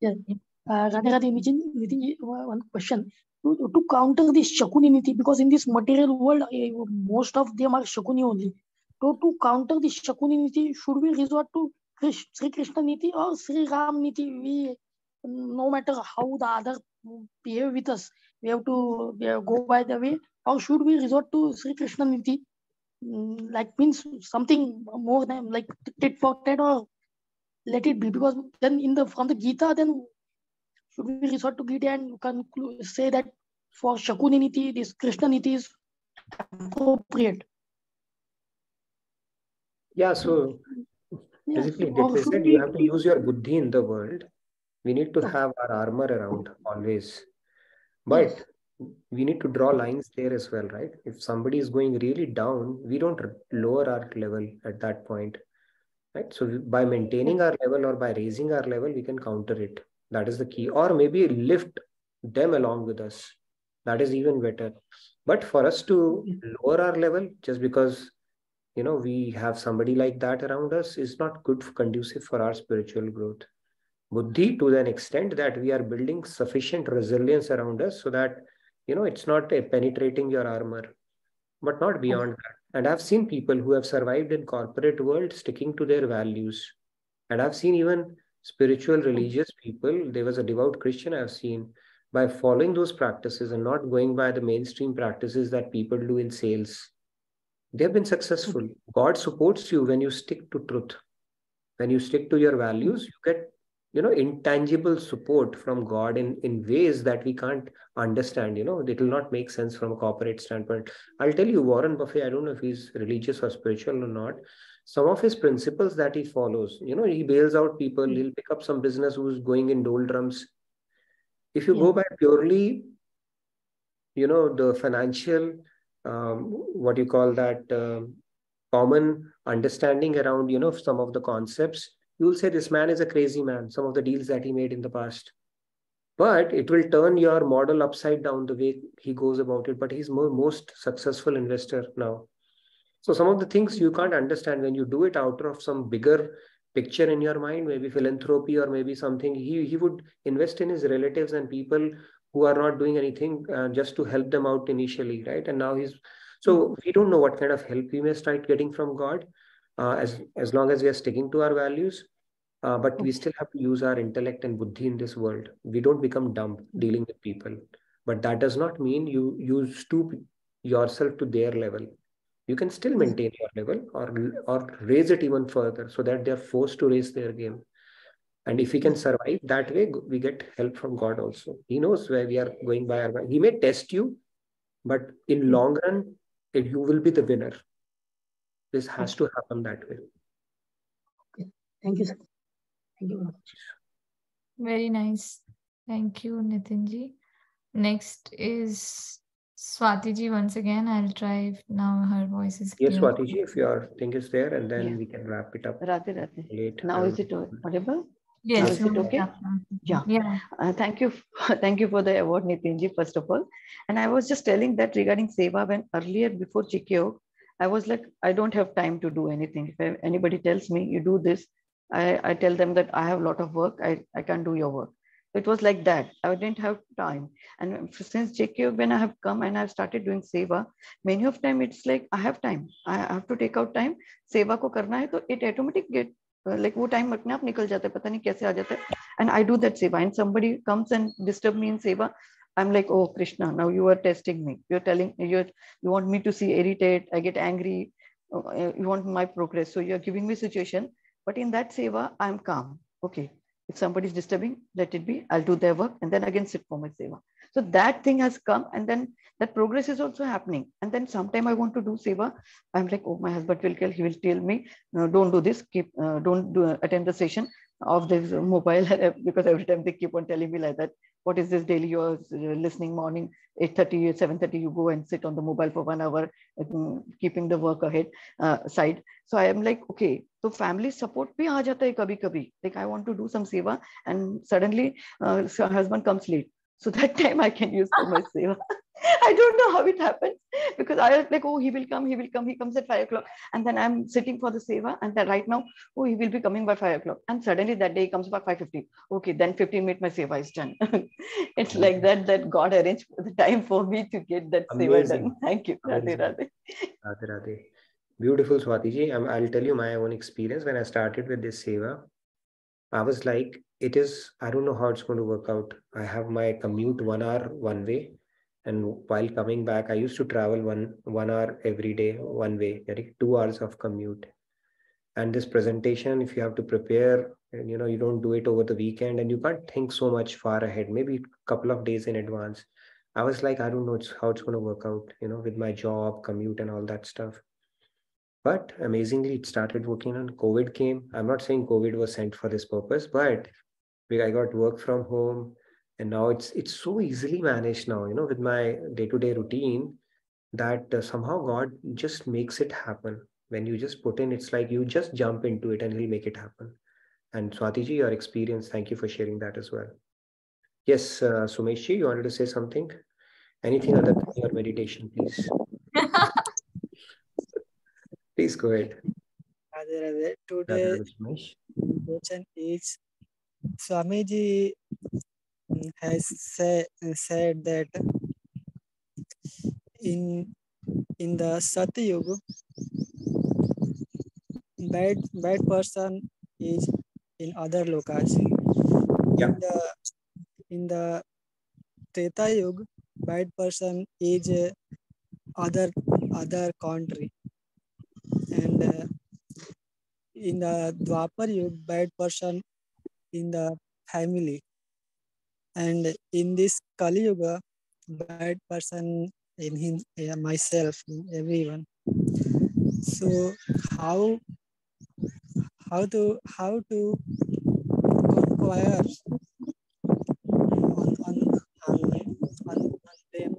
Yeah. Uh, Radhe Radhe, Nitin, one question. To, to counter this Shakuni Niti, because in this material world, uh, most of them are Shakuni only. So to counter this Shakuni Niti, should we resort to Sri Krishna Niti or Sri Ram Niti? We, no matter how the other behave with us, we have to go by the way or should we resort to Sri Krishna Niti? Mm, like means something more than like tit for tat or let it be because then in the from the Gita then should we resort to Gita and conclude say that for Shakuni Niti this Krishna Niti is appropriate. Yeah, so basically yeah. they said you have to use your buddhi in the world. We need to have our armor around always but yes. we need to draw lines there as well right if somebody is going really down we don't lower our level at that point right so by maintaining our level or by raising our level we can counter it that is the key. Or maybe lift them along with us. That is even better. But for us to lower our level just because you know we have somebody like that around us is not good conducive for our spiritual growth. Buddhi to an extent that we are building sufficient resilience around us so that you know it's not penetrating your armor but not beyond that. And i've seen people who have survived in corporate world sticking to their values. And i've seen even spiritual religious people there was a devout christian i've seen by following those practices and not going by the mainstream practices that people do in sales they have been successful. Hmm. God supports you when you stick to truth. When you stick to your values you get you know intangible support from god in in ways that we can't understand you know. It will not make sense from a corporate standpoint. I'll tell you warren buffett i don't know if he's religious or spiritual or not some of his principles that he follows you know he bails out people hmm. he'll pick up some business who's going in doldrums if you yeah. go by purely you know the financial um, what you call that uh, common understanding around you know some of the concepts you will say this man is a crazy man, some of the deals that he made in the past. But it will turn your model upside down the way he goes about it. But he's more most successful investor now. So some of the things you can't understand when you do it out of some bigger picture in your mind, maybe philanthropy or maybe something. He he would invest in his relatives and people who are not doing anything uh, just to help them out initially, right? And now he's so we don't know what kind of help we may start getting from God. Uh, as as long as we are sticking to our values uh, but we still have to use our intellect and buddhi in this world. We don't become dumb dealing with people. But that does not mean you, you stoop yourself to their level. You can still hmm. maintain your level or, or raise it even further so that they're forced to raise their game. And if we can hmm. survive that way, we get help from God also. He knows where we are going by our way. He may test you, but in hmm. long run, it, you will be the winner. This has to happen that way. Okay. Thank you, sir. Thank you very much. Very nice. Thank you, Nitinji. Next is Swati ji, once again, I'll try if now her voice is clear. Yes, Swati ji, if your thing is there, and then Yeah. we can wrap it up. Radhe Radhe. Late. Now is Um, it audible? Now Yes, is it okay? yeah. Yeah. Yeah. Uh, thank you. thank you for the award, Nitinji, first of all. And I was just telling that regarding Seva, when earlier before JKYog, I was like, I don't have time to do anything. If anybody tells me you do this, I, I tell them that I have a lot of work. I, I can't do your work. It was like that. I didn't have time. And since JKO, when I have come and I've started doing Seva, many of time it's like I have time. I have to take out time. Seva को करना है तो it automatic get like वो time अपने आप निकल जाता है पता नहीं कैसे आ जाता है and I do that seva and somebody comes and disturb me in seva I'm like oh Krishna now you are testing me you're telling you you want me to see irritate I get angry uh, you want my progress so you're giving me situation but in that seva I'm calm okay if somebody is disturbing let it be. I'll do their work and then again sit for my seva. So that thing has come and then that progress is also happening. And then sometime I want to do seva. I'm like oh my husband will tell he will tell me no don't do this. Keep uh, don't do attend the session of this mobile because every time they keep on telling me like that what is this daily you're listening morning 8.30 7.30 you go and sit on the mobile for one hour um, keeping the work ahead uh, side. So i am like okay so family support bhi aa jata hai kabhi kabhi like i want to do some seva and suddenly uh, husband comes late. So that time i can use for my seva I don't know how it happens because I was like, oh, he will come, he will come, he comes at five o'clock. And then I'm sitting for the seva, and then right now, oh, he will be coming by five o'clock. And suddenly that day he comes by 5:50. Okay, then 15 minutes my seva is done. it's like that that God arranged the time for me to get that seva done. Thank you. Radhe Amazing. Radhe. Radhe Radhe. Beautiful, Swati ji. I'm, I'll tell you my own experience when I started with this seva. I was like, it is, I don't know how it's going to work out. I have my commute one hour one way. And while coming back, I used to travel one one hour every day, one way, two hours of commute. And this presentation, if you have to prepare, and you know, you don't do it over the weekend and you can't think so much far ahead, maybe a couple of days in advance. I was like, I don't know how it's going to work out, you know, with my job, commute, and all that stuff. But amazingly, it started working on COVID came. I'm not saying COVID was sent for this purpose, but I got work from home, and now it's it's so easily managed now. You know, with my day-to-day routine, that uh, somehow God just makes it happen. When you just put in, it's like you just jump into it, and He'll make it happen. And Swati ji, your experience, thank you for sharing that as well. Yes, uh, Sumesh you wanted to say something? Anything other than your meditation, please. Please go ahead. Today, question is Swamiji has say, said that in in the Satyuga, bad bad person is in other lokas. Yeah. In the in the Treta Yuga, bad person is uh, other other country, and uh, in the Dwapar Yuga, bad person in the family, and in this Kali Yuga, bad person in him, uh, myself, everyone. So how how to how to conquer on on on, on, on them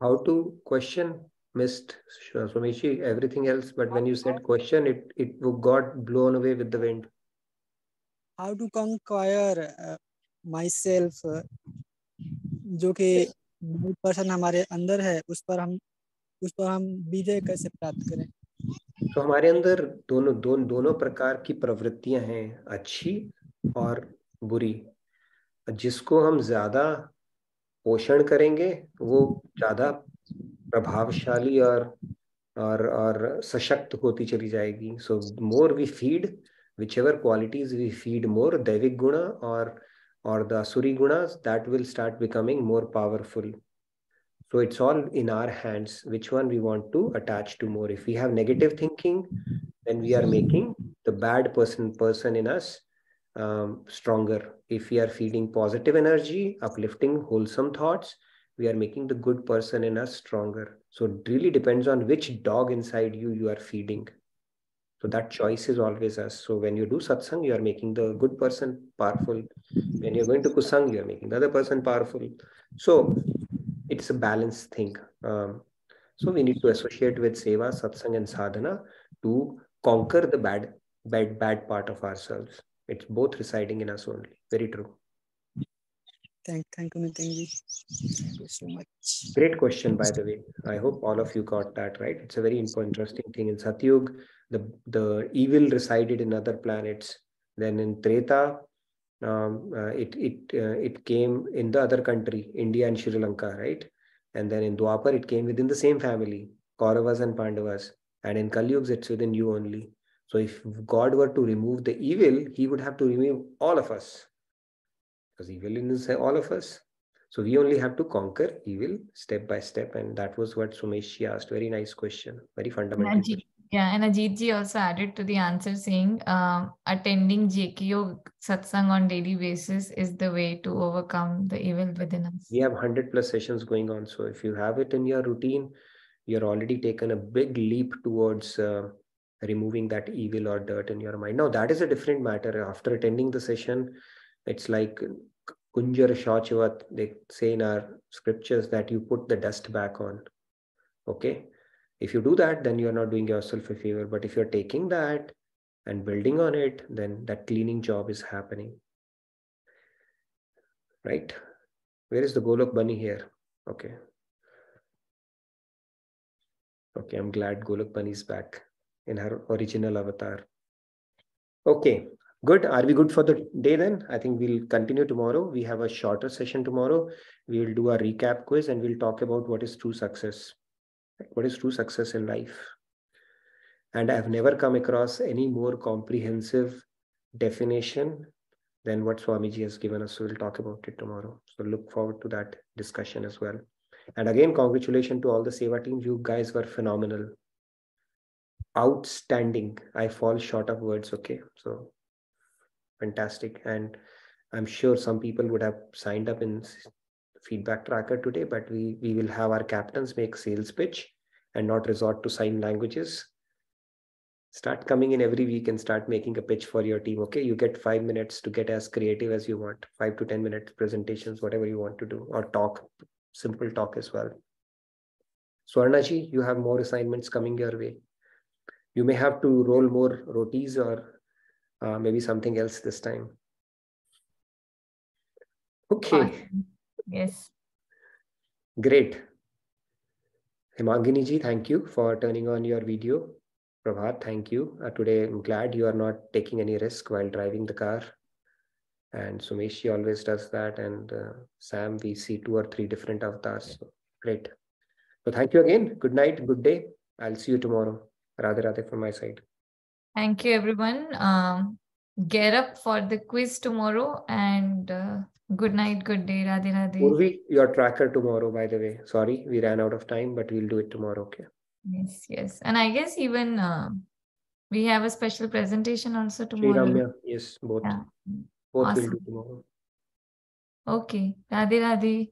How to question missed Sumeshji, everything else, but when you said question, it it got blown away with the wind. How to conquer uh, myself uh, जो कि person हमारे अंदर है उस पर हम उस पर हम विजय कैसे प्राप्त करें? तो हमारे अंदर दोनों दोनों दोनों प्रकार की प्रवृत्तियाँ हैं अच्छी और बुरी। जिसको हम ज़्यादा पोषण करेंगे वो ज़्यादा प्रभावशाली और और और सशक्त होती चली जाएगी। So more we feed whichever qualities we feed more devik guna or or the suri gunas that will start becoming more powerful. So it's all in our hands which one we want to attach to more. If we have negative thinking then we are making the bad person person in us um, stronger. If we are feeding positive energy uplifting wholesome thoughts we are making the good person in us stronger. So it really depends on which dog inside you you are feeding. So that choice is always us. So when you do satsang, you are making the good person powerful. When you're going to kusang, you are making the other person powerful. So it's a balanced thing. Um, so we need to associate with seva, satsang, and sadhana to conquer the bad, bad, bad part of ourselves. It's both residing in us only. Very true. Thank, thank you. Thank you so much. Great question, by the way. I hope all of you got that right. It's a very interesting thing. In Satyug, the, the evil resided in other planets. Then in Treta, um, uh, it it uh, it came in the other country, India and Sri Lanka, right? And then in Dwapar, it came within the same family, Kauravas and Pandavas. And in Kali Yuga, it's within you only. So if God were to remove the evil, he would have to remove all of us. Because evil is all of us. So we only have to conquer evil step by step. And that was what Sumesh asked. Very nice question. Very fundamental. Ajit, yeah, and Ajit ji also added to the answer saying uh, attending JKYog satsang on daily basis is the way to overcome the evil within us. We have 100 plus sessions going on. So if you have it in your routine, you're already taken a big leap towards uh, removing that evil or dirt in your mind. Now, that is a different matter. After attending the session, it's like Kunjar Shachavat, they say in our scriptures that you put the dust back on. Okay. If you do that, then you're not doing yourself a favor. But if you're taking that and building on it, then that cleaning job is happening. Right? Where is the Golok Bunny here? Okay. Okay, I'm glad Golok Bunny is back in her original avatar. Okay, good. Are we good for the day then? I think we'll continue tomorrow. We have a shorter session tomorrow. We'll do a recap quiz and we'll talk about what is true success. What is true success in life? And I've never come across any more comprehensive definition than what Swamiji has given us. So we'll talk about it tomorrow. So look forward to that discussion as well. And again, congratulations to all the Seva teams. You guys were phenomenal. Outstanding. I fall short of words. Okay. So fantastic. And I'm sure some people would have signed up in feedback tracker today, but we, we will have our captains make sales pitch and not resort to sign languages. Start coming in every week and start making a pitch for your team. Okay. You get five minutes to get as creative as you want, five to 10 minutes presentations, whatever you want to do, or talk, simple talk as well. Swarnaji, you have more assignments coming your way. You may have to roll more rotis or uh, maybe something else this time. Okay. Yes. Great. Himangini ji, thank you for turning on your video. Prabhat, thank you. Uh, today, I'm glad you are not taking any risk while driving the car. And Sumesh always does that. And uh, Sam, we see two or three different avatars. So, great. So thank you again. Good night. Good day. I'll see you tomorrow. Radhe Radhe from my side. Thank you, everyone. Um, get up for the quiz tomorrow and uh, good night, good day. Radhe Radhe. Urvi, your tracker tomorrow, by the way. Sorry, we ran out of time, but we'll do it tomorrow. Okay. Yes, yes. And I guess even uh, we have a special presentation also tomorrow. Ramya, yes, both. Yeah. Both will do tomorrow. Okay. Radhe Radhe.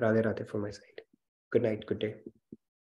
Radhe Radhe from my side. Good night. Good day.